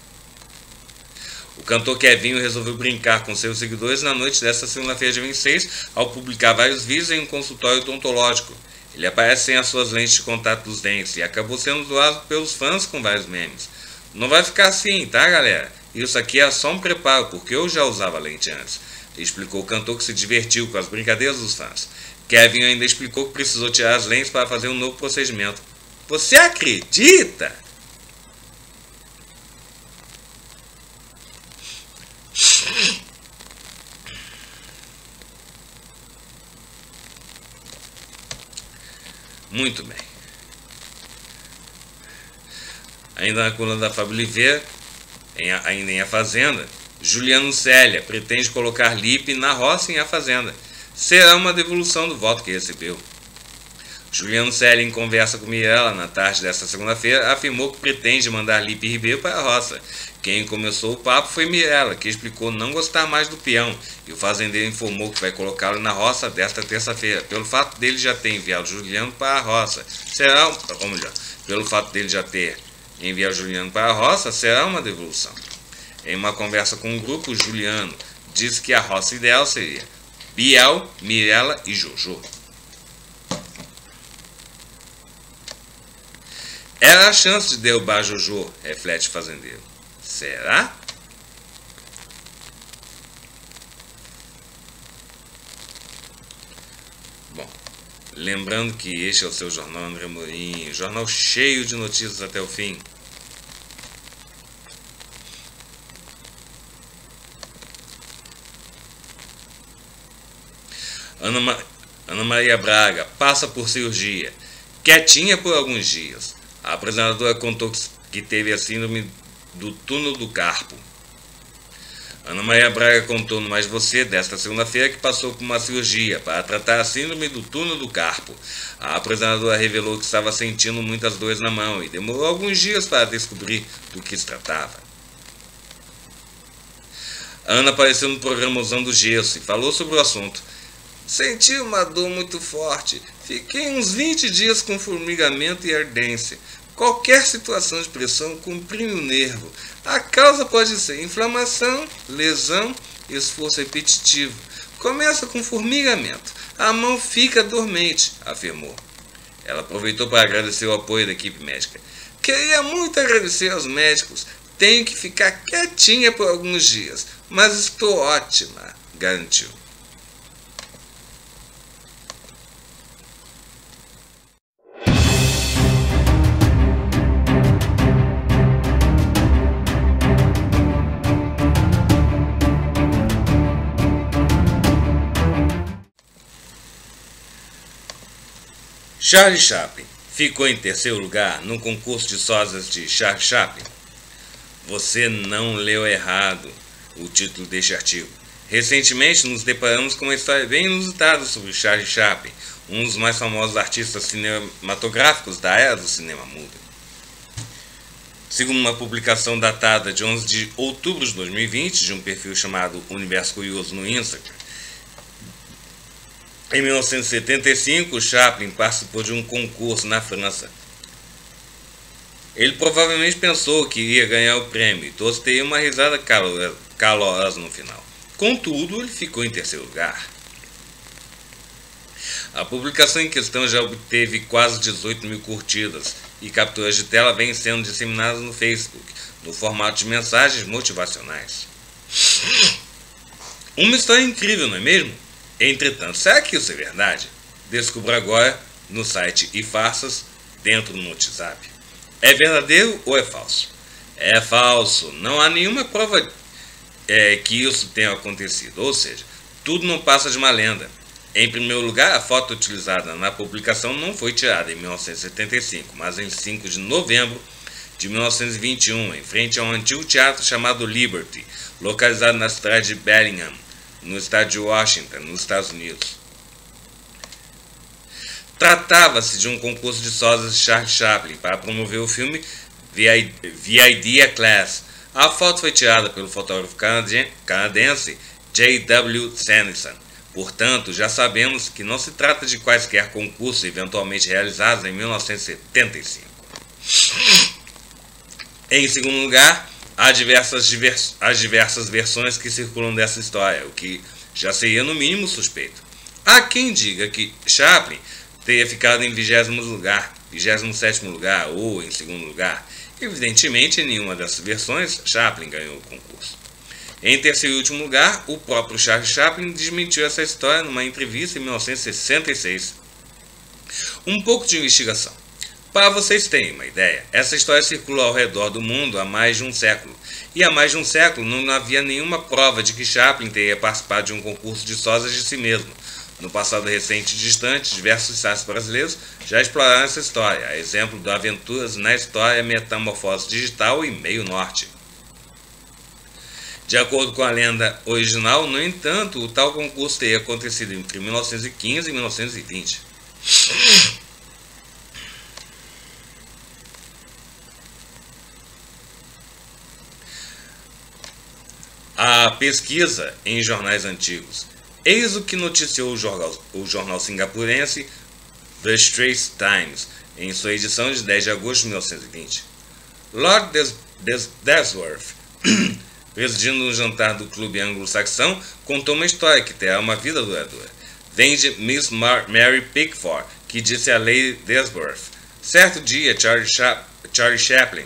O cantor Kevinho resolveu brincar com seus seguidores na noite desta segunda-feira de 26 ao publicar vários vídeos em um consultório odontológico ele aparece sem as suas lentes de contato dos dentes e acabou sendo zoado pelos fãs com vários memes. Não vai ficar assim, tá galera? Isso aqui é só um preparo, porque eu já usava lente antes. Explicou o cantor que se divertiu com as brincadeiras dos fãs. Kevin ainda explicou que precisou tirar as lentes para fazer um novo procedimento. Você acredita? Muito bem. Ainda na coluna da Fábio Oliveira, em, ainda em A Fazenda, Juliano Célia pretende colocar Lipe na roça em A Fazenda. Será uma devolução do voto que recebeu. Juliano Célia, em conversa com Mirella na tarde desta segunda-feira, afirmou que pretende mandar Lipe Ribeiro para a roça quem começou o papo foi Mirella, que explicou não gostar mais do peão, e o fazendeiro informou que vai colocá-lo na roça desta terça-feira, pelo fato dele já ter enviado Juliano para a roça. Será, ou melhor, pelo fato dele já ter enviado Juliano para a roça, será uma devolução. Em uma conversa com o grupo, Juliano disse que a roça ideal seria Biel, Mirella e Jojo. Era a chance de derrubar Jojo, reflete o fazendeiro. Será? Bom, lembrando que este é o seu jornal André Morim, jornal cheio de notícias até o fim. Ana, Ma Ana Maria Braga passa por cirurgia. quietinha por alguns dias. A apresentadora contou que teve a síndrome do túnel do carpo. Ana Maria Braga contou no Mais Você, desta segunda-feira, que passou por uma cirurgia para tratar a síndrome do túnel do carpo. A apresentadora revelou que estava sentindo muitas dores na mão e demorou alguns dias para descobrir do que se tratava. Ana apareceu no programa Usando Gesso e falou sobre o assunto. Senti uma dor muito forte. Fiquei uns 20 dias com formigamento e ardência. Qualquer situação de pressão comprime o nervo. A causa pode ser inflamação, lesão, esforço repetitivo. Começa com formigamento. A mão fica dormente, afirmou. Ela aproveitou para agradecer o apoio da equipe médica. Queria muito agradecer aos médicos. Tenho que ficar quietinha por alguns dias, mas estou ótima, garantiu. Charlie Chaplin ficou em terceiro lugar no concurso de sósias de Charlie Chaplin. Você não leu errado o título deste artigo. Recentemente nos deparamos com uma história bem inusitada sobre Charlie Chaplin, um dos mais famosos artistas cinematográficos da era do cinema mudo. Segundo uma publicação datada de 11 de outubro de 2020 de um perfil chamado Universo Curioso no Instagram, em 1975, Chaplin participou de um concurso na França. Ele provavelmente pensou que iria ganhar o prêmio e todos teriam uma risada calorosa no final. Contudo, ele ficou em terceiro lugar. A publicação em questão já obteve quase 18 mil curtidas e capturas de tela vêm sendo disseminadas no Facebook, no formato de mensagens motivacionais. Uma história incrível, não é mesmo? Entretanto, será que isso é verdade? Descubra agora no site e farsas dentro do WhatsApp. É verdadeiro ou é falso? É falso. Não há nenhuma prova é, que isso tenha acontecido. Ou seja, tudo não passa de uma lenda. Em primeiro lugar, a foto utilizada na publicação não foi tirada em 1975, mas em 5 de novembro de 1921, em frente a um antigo teatro chamado Liberty, localizado na cidade de Bellingham, no estado de Washington, nos Estados Unidos. Tratava-se de um concurso de sósias de Charles Chaplin para promover o filme The Idea Class. A foto foi tirada pelo fotógrafo canadense J.W. Sanderson. Portanto, já sabemos que não se trata de quaisquer concursos eventualmente realizados em 1975. Em segundo lugar, há diversas, divers, as diversas versões que circulam dessa história, o que já seria no mínimo suspeito. Há quem diga que Chaplin teria ficado em 20 lugar, 27 lugar ou em segundo lugar. Evidentemente, em nenhuma dessas versões, Chaplin ganhou o concurso. Em terceiro e último lugar, o próprio Charles Chaplin desmentiu essa história numa entrevista em 1966. Um pouco de investigação. Para vocês terem uma ideia, essa história circula ao redor do mundo há mais de um século. E há mais de um século não havia nenhuma prova de que Chaplin teria participado de um concurso de sósias de si mesmo. No passado recente e distante, diversos sites brasileiros já exploraram essa história, a exemplo do Aventuras na História Metamorfose Digital e Meio Norte. De acordo com a lenda original, no entanto, o tal concurso teria acontecido entre 1915 e 1920. A pesquisa em jornais antigos. Eis o que noticiou o jornal, o jornal singapurense The Straits Times em sua edição de 10 de agosto de 1920. Lord Des Des Desworth, *clears throat* presidindo um jantar do clube anglo-saxão, contou uma história que terá uma vida duradoura. Vem de Miss Mar Mary Pickford, que disse a Lady Desworth. Certo dia, Charlie, Cha Charlie Chaplin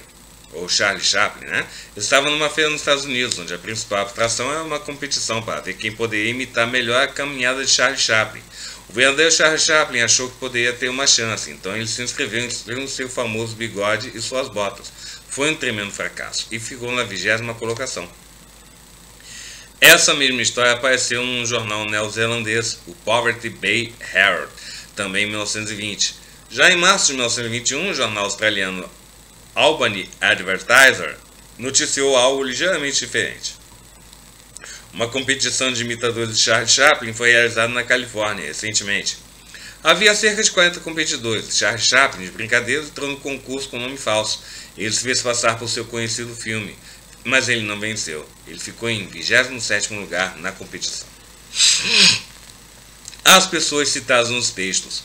ou Charlie Chaplin, né? Estava numa feira nos Estados Unidos, onde a principal atração é uma competição para ver quem poderia imitar melhor a caminhada de Charlie Chaplin. O verdadeiro Charlie Chaplin achou que poderia ter uma chance, então ele se inscreveu em seu famoso bigode e suas botas. Foi um tremendo fracasso e ficou na vigésima colocação. Essa mesma história apareceu num jornal neozelandês, o Poverty Bay Herald, também em 1920. Já em março de 1921, o jornal australiano Albany Advertiser noticiou algo ligeiramente diferente. Uma competição de imitadores de Charles Chaplin foi realizada na Califórnia recentemente. Havia cerca de 40 competidores. Charles Chaplin, de brincadeira, entrou no concurso com nome falso. Ele se fez passar por seu conhecido filme, mas ele não venceu. Ele ficou em 27º lugar na competição. As pessoas citadas nos textos.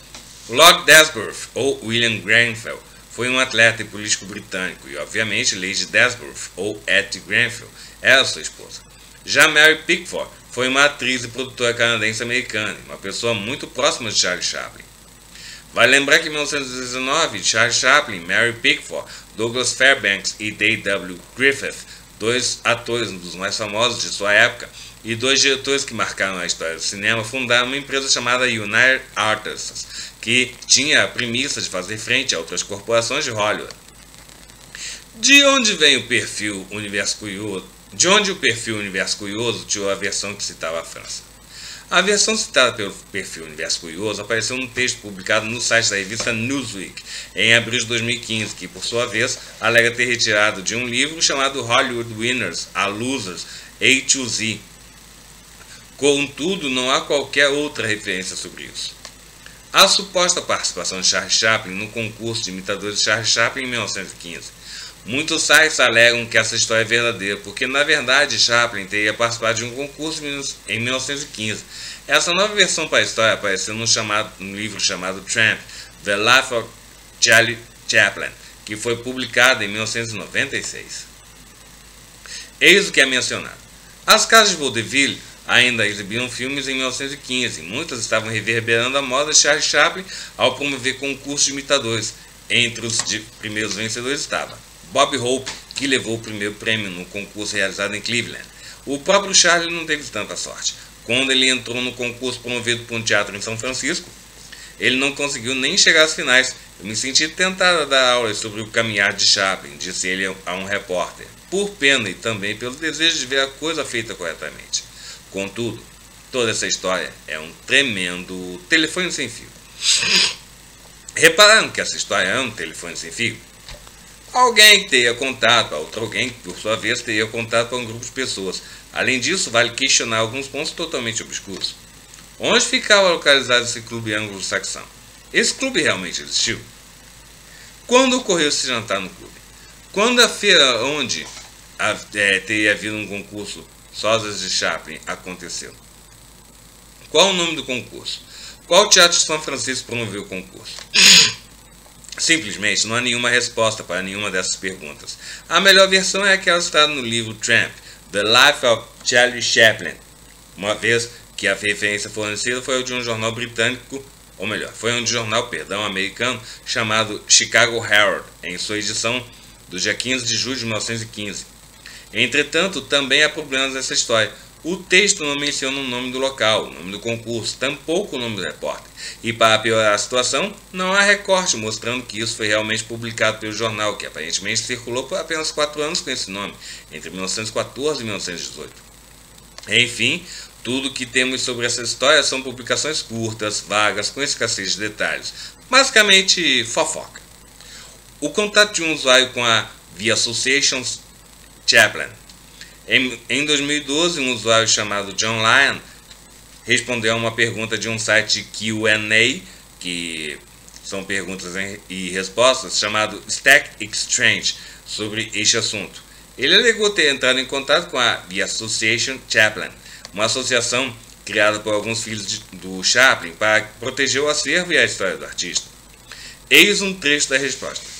Lord Desborough, ou William Grenfell, foi um atleta e político britânico, e obviamente Lady Desborough, ou Etty Grenfell, era sua esposa. Já Mary Pickford foi uma atriz e produtora canadense-americana, uma pessoa muito próxima de Charles Chaplin. Vale lembrar que em 1919, Charles Chaplin, Mary Pickford, Douglas Fairbanks e D.W. Griffith, dois atores um dos mais famosos de sua época e dois diretores que marcaram a história do cinema, fundaram uma empresa chamada United Artists, que tinha a premissa de fazer frente a outras corporações de Hollywood. De onde vem o perfil Universo Curioso de onde o perfil Universo Curioso tirou a versão que citava a França. A versão citada pelo perfil Universo Curioso apareceu num texto publicado no site da revista Newsweek em abril de 2015, que, por sua vez, alega ter retirado de um livro chamado Hollywood Winners, a Losers, A to Z. Contudo, não há qualquer outra referência sobre isso. A suposta participação de Charles Chaplin no concurso de imitadores de Charles Chaplin em 1915 Muitos sites alegam que essa história é verdadeira, porque na verdade Chaplin teria participado de um concurso em 1915. Essa nova versão para a história apareceu num, chamado, num livro chamado Tramp, The Life of Charlie Chaplin, que foi publicado em 1996. Eis o que é mencionado. As casas de vaudeville ainda exibiam filmes em 1915. Muitas estavam reverberando a moda de Charles Chaplin ao promover concursos de imitadores. Entre os primeiros vencedores estava Bob Hope, que levou o primeiro prêmio no concurso realizado em Cleveland. O próprio Charlie não teve tanta sorte. Quando ele entrou no concurso promovido por um teatro em São Francisco, ele não conseguiu nem chegar às finais. Eu me senti tentado a dar aulas sobre o caminhar de Chaplin, disse ele a um repórter, por pena e também pelo desejo de ver a coisa feita corretamente. Contudo, toda essa história é um tremendo telefone sem fio. Repararam que essa história é um telefone sem fio? Alguém que tenha contato, outro alguém que, por sua vez, tenha contato com um grupo de pessoas. Além disso, vale questionar alguns pontos totalmente obscuros. Onde ficava localizado esse clube anglo-saxão? Esse clube realmente existiu? Quando ocorreu esse jantar no clube? Quando a feira onde é, teria havido um concurso Sosas de Chaplin aconteceu? Qual o nome do concurso? Qual teatro de São Francisco promoveu o concurso? Simplesmente não há nenhuma resposta para nenhuma dessas perguntas. A melhor versão é aquela citada no livro Tramp, The Life of Charlie Chaplin, uma vez que a referência fornecida foi de um jornal britânico, ou melhor, foi um jornal, perdão, americano, chamado Chicago Herald, em sua edição do dia 15 de julho de 1915. Entretanto, também há problemas nessa história, o texto não menciona o nome do local, o nome do concurso, tampouco o nome do repórter. E para piorar a situação, não há recorte mostrando que isso foi realmente publicado pelo jornal, que aparentemente circulou por apenas quatro anos com esse nome, entre 1914 e 1918. Enfim, tudo que temos sobre essa história são publicações curtas, vagas, com escassez de detalhes. Basicamente, fofoca. O contato de um usuário com a The Associations Chaplain em, em 2012, um usuário chamado John Lyon respondeu a uma pergunta de um site Q&A, que são perguntas e respostas, chamado Stack Exchange, sobre este assunto. Ele alegou ter entrado em contato com a The Association Chaplin, uma associação criada por alguns filhos de, do Chaplin para proteger o acervo e a história do artista. Eis um trecho da resposta.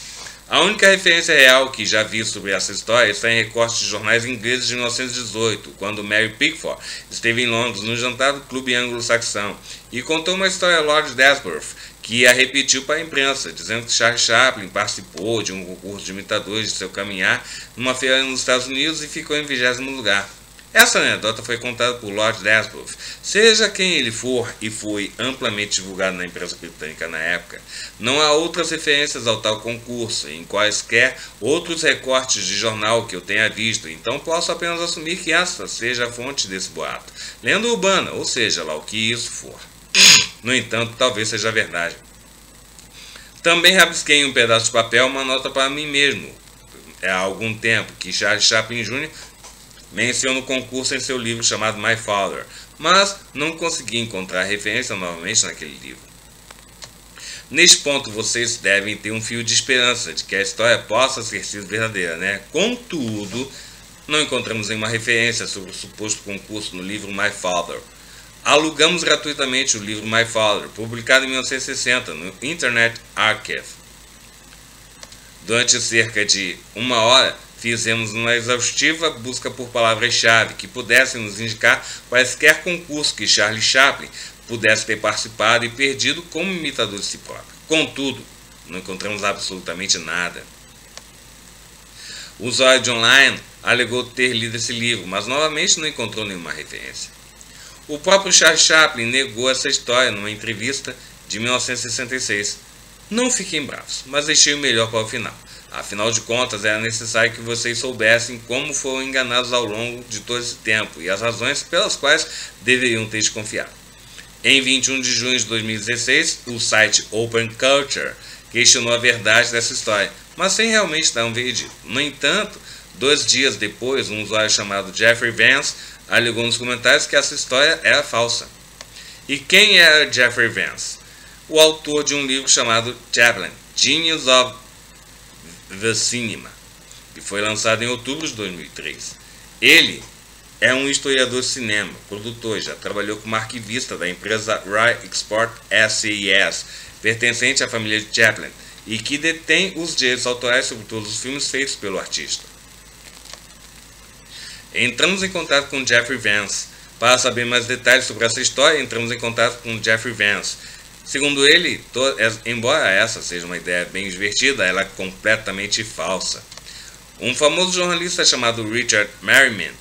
A única referência real que já vi sobre essa história está em recortes de jornais ingleses de 1918, quando Mary Pickford esteve em Londres no jantar do Clube Anglo-Saxão e contou uma história a Lord Desborough, que a repetiu para a imprensa, dizendo que Charles Chaplin participou de um concurso de imitadores de seu caminhar numa feira nos Estados Unidos e ficou em vigésimo lugar. Essa anedota foi contada por Lord Desborough, seja quem ele for e foi amplamente divulgado na imprensa britânica na época. Não há outras referências ao tal concurso, em quaisquer outros recortes de jornal que eu tenha visto, então posso apenas assumir que essa seja a fonte desse boato. Lenda urbana, ou seja lá o que isso for. No entanto, talvez seja verdade. Também rabisquei em um pedaço de papel uma nota para mim mesmo, é, há algum tempo, que Charles Chaplin Jr. menciona o concurso em seu livro chamado My Father, mas não consegui encontrar referência novamente naquele livro. Neste ponto, vocês devem ter um fio de esperança de que a história possa ser sido verdadeira, né? Contudo, não encontramos nenhuma referência sobre o suposto concurso no livro My Father. Alugamos gratuitamente o livro My Father, publicado em 1960 no Internet Archive. Durante cerca de uma hora, fizemos uma exaustiva busca por palavras-chave que pudessem nos indicar quaisquer concurso que Charlie Chaplin pudesse ter participado e perdido como imitador de si próprio. Contudo, não encontramos absolutamente nada. O Zoid Online alegou ter lido esse livro, mas novamente não encontrou nenhuma referência. O próprio Charles Chaplin negou essa história numa entrevista de 1966. Não fiquem bravos, mas deixei o melhor para o final. Afinal de contas, era necessário que vocês soubessem como foram enganados ao longo de todo esse tempo e as razões pelas quais deveriam ter desconfiado. Em 21 de junho de 2016, o site Open Culture questionou a verdade dessa história, mas sem realmente dar um veredito. No entanto, dois dias depois, um usuário chamado Jeffrey Vance alegou nos comentários que essa história era falsa. E quem era Jeffrey Vance? O autor de um livro chamado Chaplin, Genius of the Cinema, que foi lançado em outubro de 2003. Ele é um historiador de cinema, produtor, já trabalhou como arquivista da empresa Rai Export SES, pertencente à família de Chaplin, e que detém os direitos autorais sobre todos os filmes feitos pelo artista. Entramos em contato com Jeffrey Vance. Para saber mais detalhes sobre essa história, entramos em contato com Jeffrey Vance. Segundo ele, embora essa seja uma ideia bem divertida, ela é completamente falsa. Um famoso jornalista chamado Richard Merriman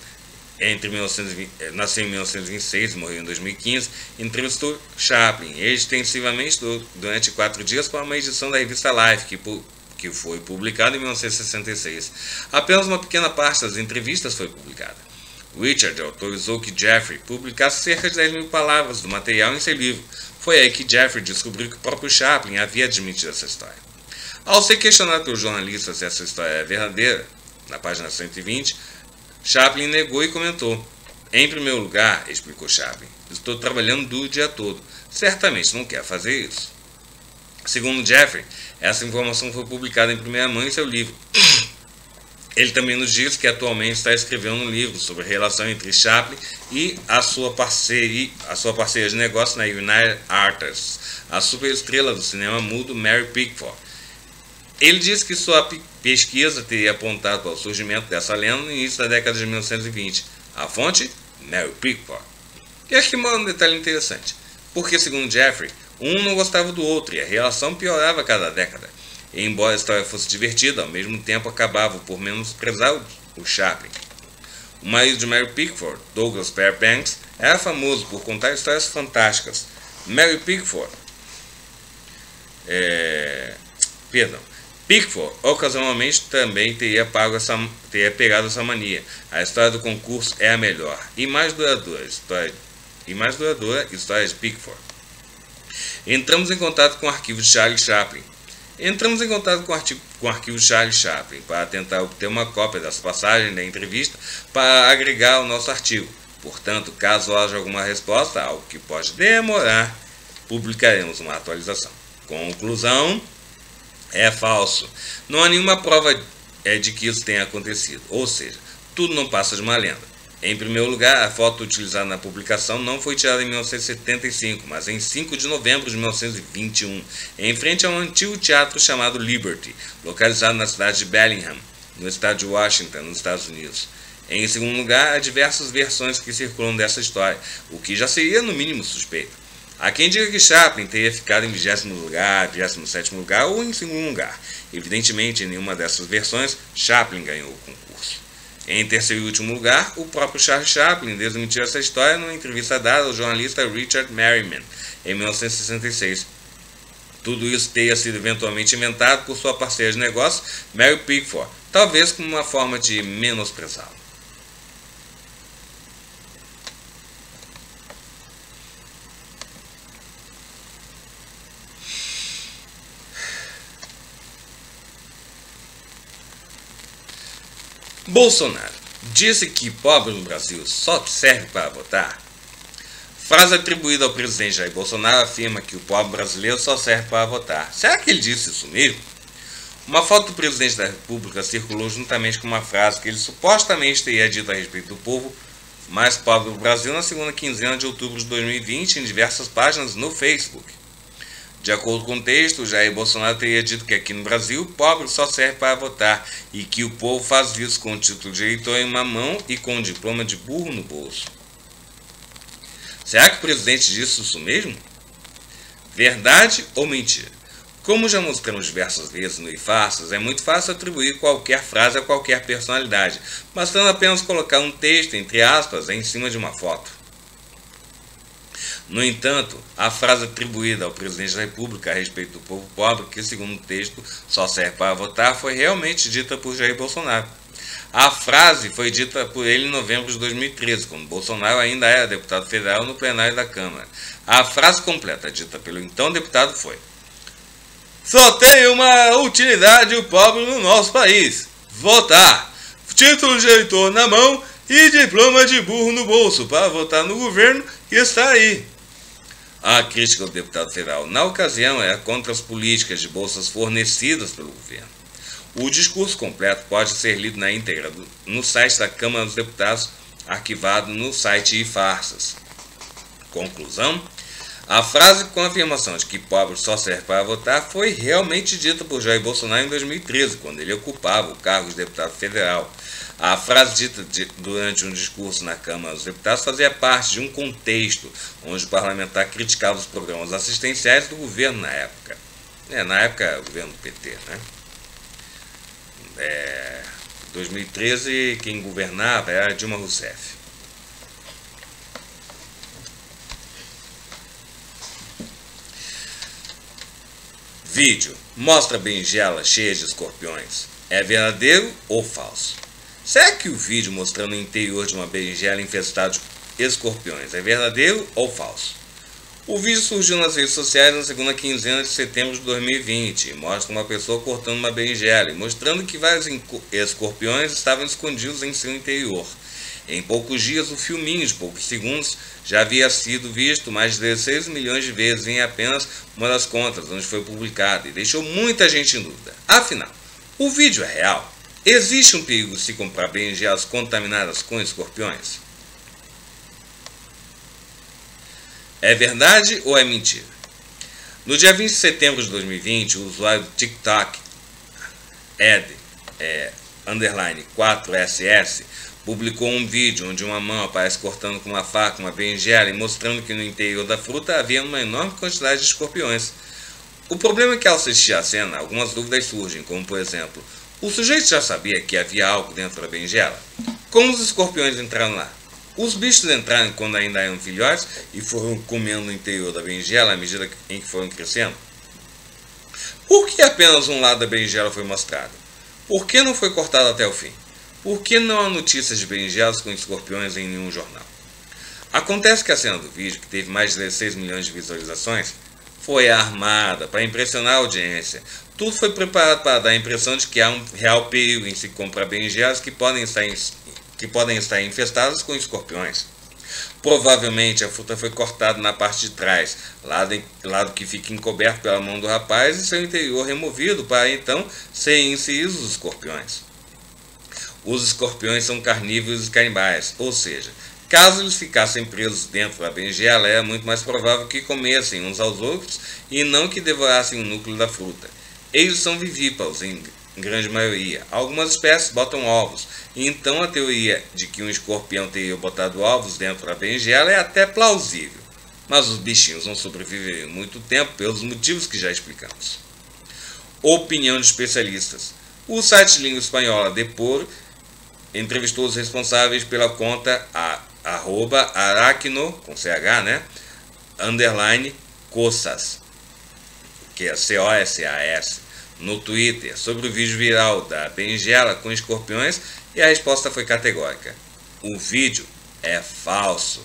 entre 1920, eh, nasceu em 1926 e morreu em 2015, entrevistou Chaplin extensivamente durante quatro dias para uma edição da revista Life, que, que foi publicada em 1966. Apenas uma pequena parte das entrevistas foi publicada. Richard autorizou que Jeffrey publicasse cerca de 10 mil palavras do material em seu livro. Foi aí que Jeffrey descobriu que o próprio Chaplin havia admitido essa história. Ao ser questionado pelos jornalistas se essa história é verdadeira, na página 120, Chaplin negou e comentou. Em primeiro lugar, explicou Chaplin, estou trabalhando do dia todo. Certamente não quer fazer isso. Segundo Jeffrey, essa informação foi publicada em primeira mão em seu livro. Ele também nos diz que atualmente está escrevendo um livro sobre a relação entre Chaplin e a sua parceria, a sua parceira de negócio na United Artists, a superestrela do cinema mudo Mary Pickford. Ele diz que sua pesquisa teria apontado para o surgimento dessa lenda no início da década de 1920. A fonte? Mary Pickford. E aqui mora um detalhe interessante, porque segundo Jeffrey, um não gostava do outro e a relação piorava a cada década. Embora a história fosse divertida, ao mesmo tempo acabava por menosprezar o Chaplin. O marido de Mary Pickford, Douglas Fairbanks, era famoso por contar histórias fantásticas. Mary Pickford, é, perdão, Pickford ocasionalmente também teria, pago essa, teria pegado essa mania. A história do concurso é a melhor e mais duradoura história, e mais duradoura história de Pickford. Entramos em contato com o arquivo de Charlie Chaplin. Entramos em contato com o, artigo, com o arquivo de Charlie Chaplin para tentar obter uma cópia dessa passagem da entrevista para agregar ao nosso artigo. Portanto, caso haja alguma resposta, algo que pode demorar, publicaremos uma atualização. Conclusão é falso. Não há nenhuma prova é, de que isso tenha acontecido. Ou seja, tudo não passa de uma lenda. Em primeiro lugar, a foto utilizada na publicação não foi tirada em 1975, mas em 5 de novembro de 1921, em frente a um antigo teatro chamado Liberty, localizado na cidade de Bellingham, no estado de Washington, nos Estados Unidos. Em segundo lugar, há diversas versões que circulam dessa história, o que já seria no mínimo suspeito. Há quem diga que Chaplin teria ficado em 20 lugar, 27 lugar ou em segundo lugar. Evidentemente, em nenhuma dessas versões, Chaplin ganhou o concurso. Em terceiro e último lugar, o próprio Charles Chaplin desmentiu essa história numa entrevista dada ao jornalista Richard Merriman, em 1966. Tudo isso teria sido eventualmente inventado por sua parceira de negócio, Mary Pickford, talvez como uma forma de menosprezá-lo. Bolsonaro disse que pobre no Brasil só serve para votar. Frase atribuída ao presidente Jair Bolsonaro afirma que o pobre brasileiro só serve para votar. Será que ele disse isso mesmo? Uma foto do presidente da República circulou juntamente com uma frase que ele supostamente teria dito a respeito do povo mais pobre do Brasil na segunda quinzena de outubro de 2020 em diversas páginas no Facebook. De acordo com o texto, Jair Bolsonaro teria dito que aqui no Brasil o pobre só serve para votar e que o povo faz isso com o título de eleitor em uma mão e com o diploma de burro no bolso. Será que o presidente disse isso mesmo? Verdade ou mentira? Como já mostramos diversas vezes no IFARSAS, é muito fácil atribuir qualquer frase a qualquer personalidade, bastando apenas colocar um texto, entre aspas, em cima de uma foto. No entanto, a frase atribuída ao presidente da República a respeito do povo pobre, que segundo o texto só serve para votar, foi realmente dita por Jair Bolsonaro. A frase foi dita por ele em novembro de 2013, quando Bolsonaro ainda era deputado federal no plenário da Câmara. A frase completa dita pelo então deputado foi: só tem uma utilidade o pobre no nosso país: votar. Título de eleitor na mão e diploma de burro no bolso para votar no governo que está aí. A crítica do deputado federal na ocasião era contra as políticas de bolsas fornecidas pelo governo. O discurso completo pode ser lido na íntegra no site da Câmara dos Deputados, arquivado no site iFarsas. Conclusão: a frase com a afirmação de que pobre só serve para votar foi realmente dita por Jair Bolsonaro em 2013, quando ele ocupava o cargo de deputado federal. A frase dita de, durante um discurso na Câmara dos Deputados fazia parte de um contexto onde o parlamentar criticava os programas assistenciais do governo na época. É, na época, o governo do PT, né? É, 2013, quem governava era Dilma Rousseff. Vídeo mostra berinjela cheia de escorpiões. É verdadeiro ou falso? Será que o vídeo mostrando o interior de uma berinjela infestada de escorpiões é verdadeiro ou falso? O vídeo surgiu nas redes sociais na segunda quinzena de setembro de 2020 e mostra uma pessoa cortando uma berinjela e mostrando que vários escorpiões estavam escondidos em seu interior. Em poucos dias, o filminho de poucos segundos já havia sido visto mais de 16 milhões de vezes em apenas uma das contas onde foi publicado e deixou muita gente em dúvida. Afinal, o vídeo é real? Existe um perigo se comprar berinjelas contaminadas com escorpiões? É verdade ou é mentira? No dia 20 de setembro de 2020, o usuário do TikTok, Ed, é, underline 4SS, publicou um vídeo onde uma mão aparece cortando com uma faca uma berinjela e mostrando que no interior da fruta havia uma enorme quantidade de escorpiões. O problema é que ao assistir a cena, algumas dúvidas surgem, como por exemplo, o sujeito já sabia que havia algo dentro da berinjela? Como os escorpiões entraram lá? Os bichos entraram quando ainda eram filhotes e foram comendo o interior da berinjela à medida em que foram crescendo? Por que apenas um lado da berinjela foi mostrado? Por que não foi cortado até o fim? Por que não há notícias de berinjelas com escorpiões em nenhum jornal? Acontece que a cena do vídeo, que teve mais de 16 milhões de visualizações, foi armada para impressionar a audiência. Tudo foi preparado para dar a impressão de que há um real perigo em se comprar berinjelas que podem estar, que podem estar infestadas com escorpiões. Provavelmente a fruta foi cortada na parte de trás, lado, lado que fica encoberto pela mão do rapaz e seu interior removido para então serem inseridos os escorpiões. Os escorpiões são carnívoros e canibais, ou seja, caso eles ficassem presos dentro da berinjela, era muito mais provável que comessem uns aos outros e não que devorassem o núcleo da fruta. Eles são vivíparos em grande maioria. Algumas espécies botam ovos, então a teoria de que um escorpião teria botado ovos dentro da berinjela é até plausível. Mas os bichinhos não sobreviveriam muito tempo pelos motivos que já explicamos. Opinião de especialistas. O site língua espanhola Depor entrevistou os responsáveis pela conta a, arroba aracno, com CH, né? Underline Cossas, que é C-O-S-A-S, no Twitter, sobre o vídeo viral da berinjela com escorpiões e a resposta foi categórica. O vídeo é falso.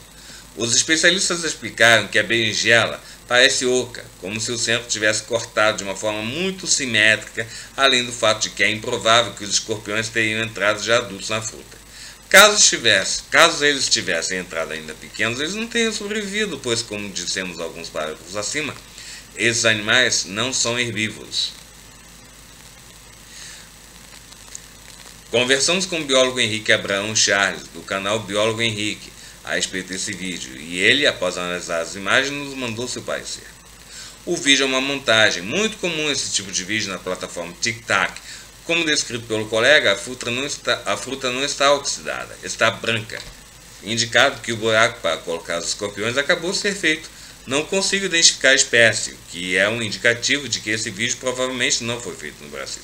Os especialistas explicaram que a berinjela parece oca, como se o centro tivesse cortado de uma forma muito simétrica, além do fato de que é improvável que os escorpiões tenham entrado já adultos na fruta. Caso, estivesse, caso eles tivessem entrado ainda pequenos, eles não teriam sobrevivido, pois, como dissemos alguns parágrafos acima, esses animais não são herbívoros. Conversamos com o biólogo Henrique Abraão Charles, do canal Biólogo Henrique, a respeito desse vídeo, e ele, após analisar as imagens, nos mandou seu parecer. O vídeo é uma montagem, muito comum esse tipo de vídeo na plataforma TikTok, como descrito pelo colega, a fruta não está, a fruta não está oxidada, está branca, indicado que o buraco para colocar os escorpiões acabou de ser feito. Não consigo identificar a espécie, que é um indicativo de que esse vídeo provavelmente não foi feito no Brasil.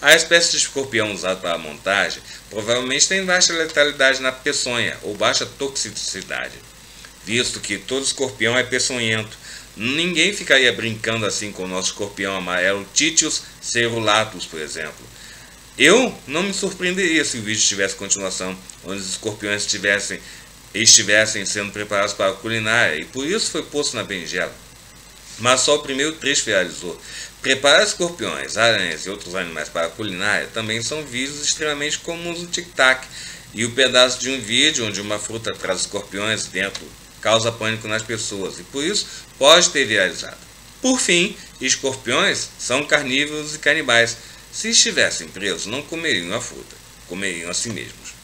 A espécie de escorpião usada para a montagem provavelmente tem baixa letalidade na peçonha ou baixa toxicidade, visto que todo escorpião é peçonhento. Ninguém ficaria brincando assim com o nosso escorpião amarelo Titius cerulatus, por exemplo. Eu não me surpreenderia se o vídeo tivesse continuação, onde os escorpiões estivessem, estivessem sendo preparados para a culinária, e por isso foi posto na berinjela. Mas só o primeiro trecho realizou. Preparar escorpiões, aranhas e outros animais para a culinária também são vídeos extremamente comuns no TikTok, e o pedaço de um vídeo onde uma fruta traz escorpiões dentro causa pânico nas pessoas, e por isso pode ter viralizado. Por fim, escorpiões são carnívoros e canibais, se estivessem presos, não comeriam a fruta, comeriam a si mesmos.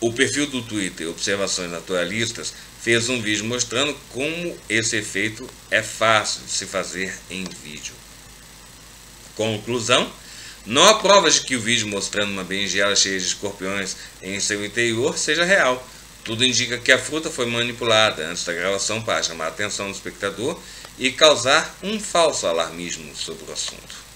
O perfil do Twitter Observações Naturalistas fez um vídeo mostrando como esse efeito é fácil de se fazer em vídeo. Conclusão: não há provas de que o vídeo mostrando uma berinjela cheia de escorpiões em seu interior seja real. Tudo indica que a fruta foi manipulada antes da gravação para chamar a atenção do espectador e causar um falso alarmismo sobre o assunto.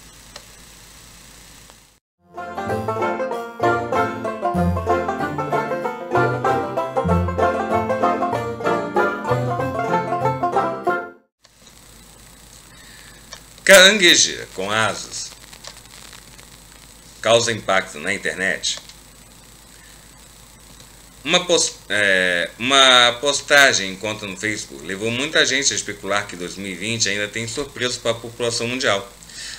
Caranguejeira com asas causa impacto na internet. Uma, post, é, uma postagem em conta no Facebook levou muita gente a especular que 2020 ainda tem surpresa para a população mundial.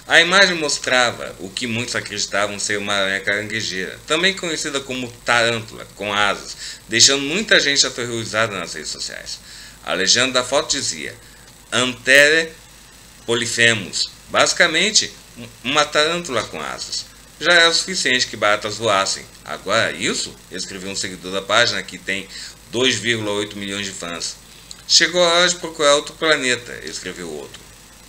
A imagem mostrava o que muitos acreditavam ser uma aranha caranguejeira, também conhecida como tarântula, com asas, deixando muita gente aterrorizada nas redes sociais. A legenda da foto dizia Antere polifemus, basicamente uma tarântula com asas já é o suficiente que baratas voassem. Agora, isso, escreveu um seguidor da página que tem 2,8 milhões de fãs. Chegou a hora de procurar outro planeta, escreveu outro.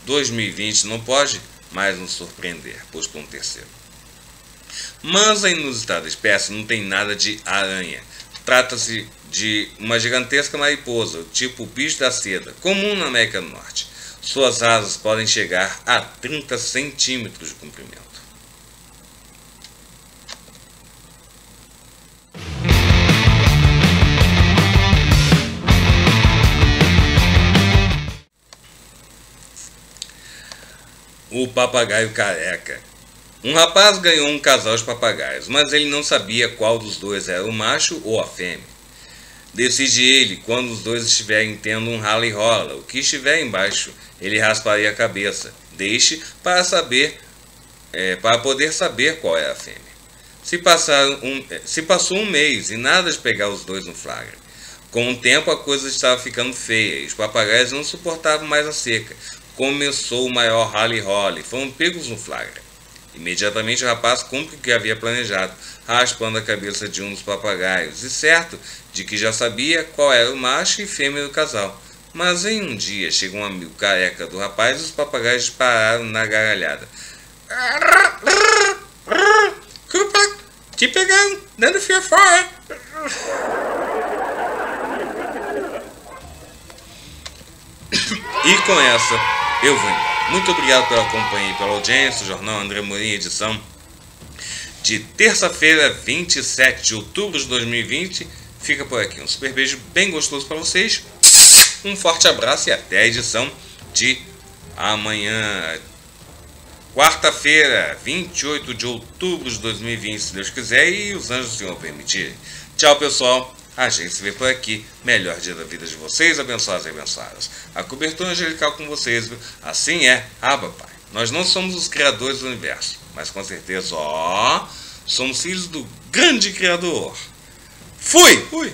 2020 não pode mais nos surpreender, postou um terceiro. Mas a inusitada espécie não tem nada de aranha. Trata-se de uma gigantesca mariposa, tipo bicho da seda, comum na América do Norte. Suas asas podem chegar a 30 centímetros de comprimento. O papagaio careca. Um rapaz ganhou um casal de papagaios, mas ele não sabia qual dos dois era o macho ou a fêmea. Decide ele, quando os dois estiverem tendo um rala e rola, o que estiver embaixo, ele rasparia a cabeça. Deixe para saber, é, para poder saber qual é a fêmea. Se, passar um, se passou um mês e nada de pegar os dois no flagra. Com o tempo a coisa estava ficando feia e os papagaios não suportavam mais a seca, começou o maior rally-rolly. Foram pegos no flagra. Imediatamente o rapaz cumpre o que havia planejado, raspando a cabeça de um dos papagaios, e certo de que já sabia qual era o macho e fêmea do casal. Mas em um dia chegou um amigo careca do rapaz e os papagaios pararam na gargalhada. Culpa, te pegando, dando fio fora. E com essa eu vou embora. Muito obrigado pela companhia e pela audiência. O Jornal André Mourinho, edição de terça-feira, 27 de outubro de 2020. Fica por aqui. Um super beijo bem gostoso para vocês. Um forte abraço e até a edição de amanhã. Quarta-feira, 28 de outubro de 2020, se Deus quiser e os anjos do Senhor permitirem. Tchau, pessoal. A gente se vê por aqui. Melhor dia da vida de vocês, abençoados e abençoadas. A cobertura angelical com vocês, viu? Assim é. Ah, papai. Nós não somos os criadores do universo, mas com certeza, ó, somos filhos do grande Criador. Fui! Fui!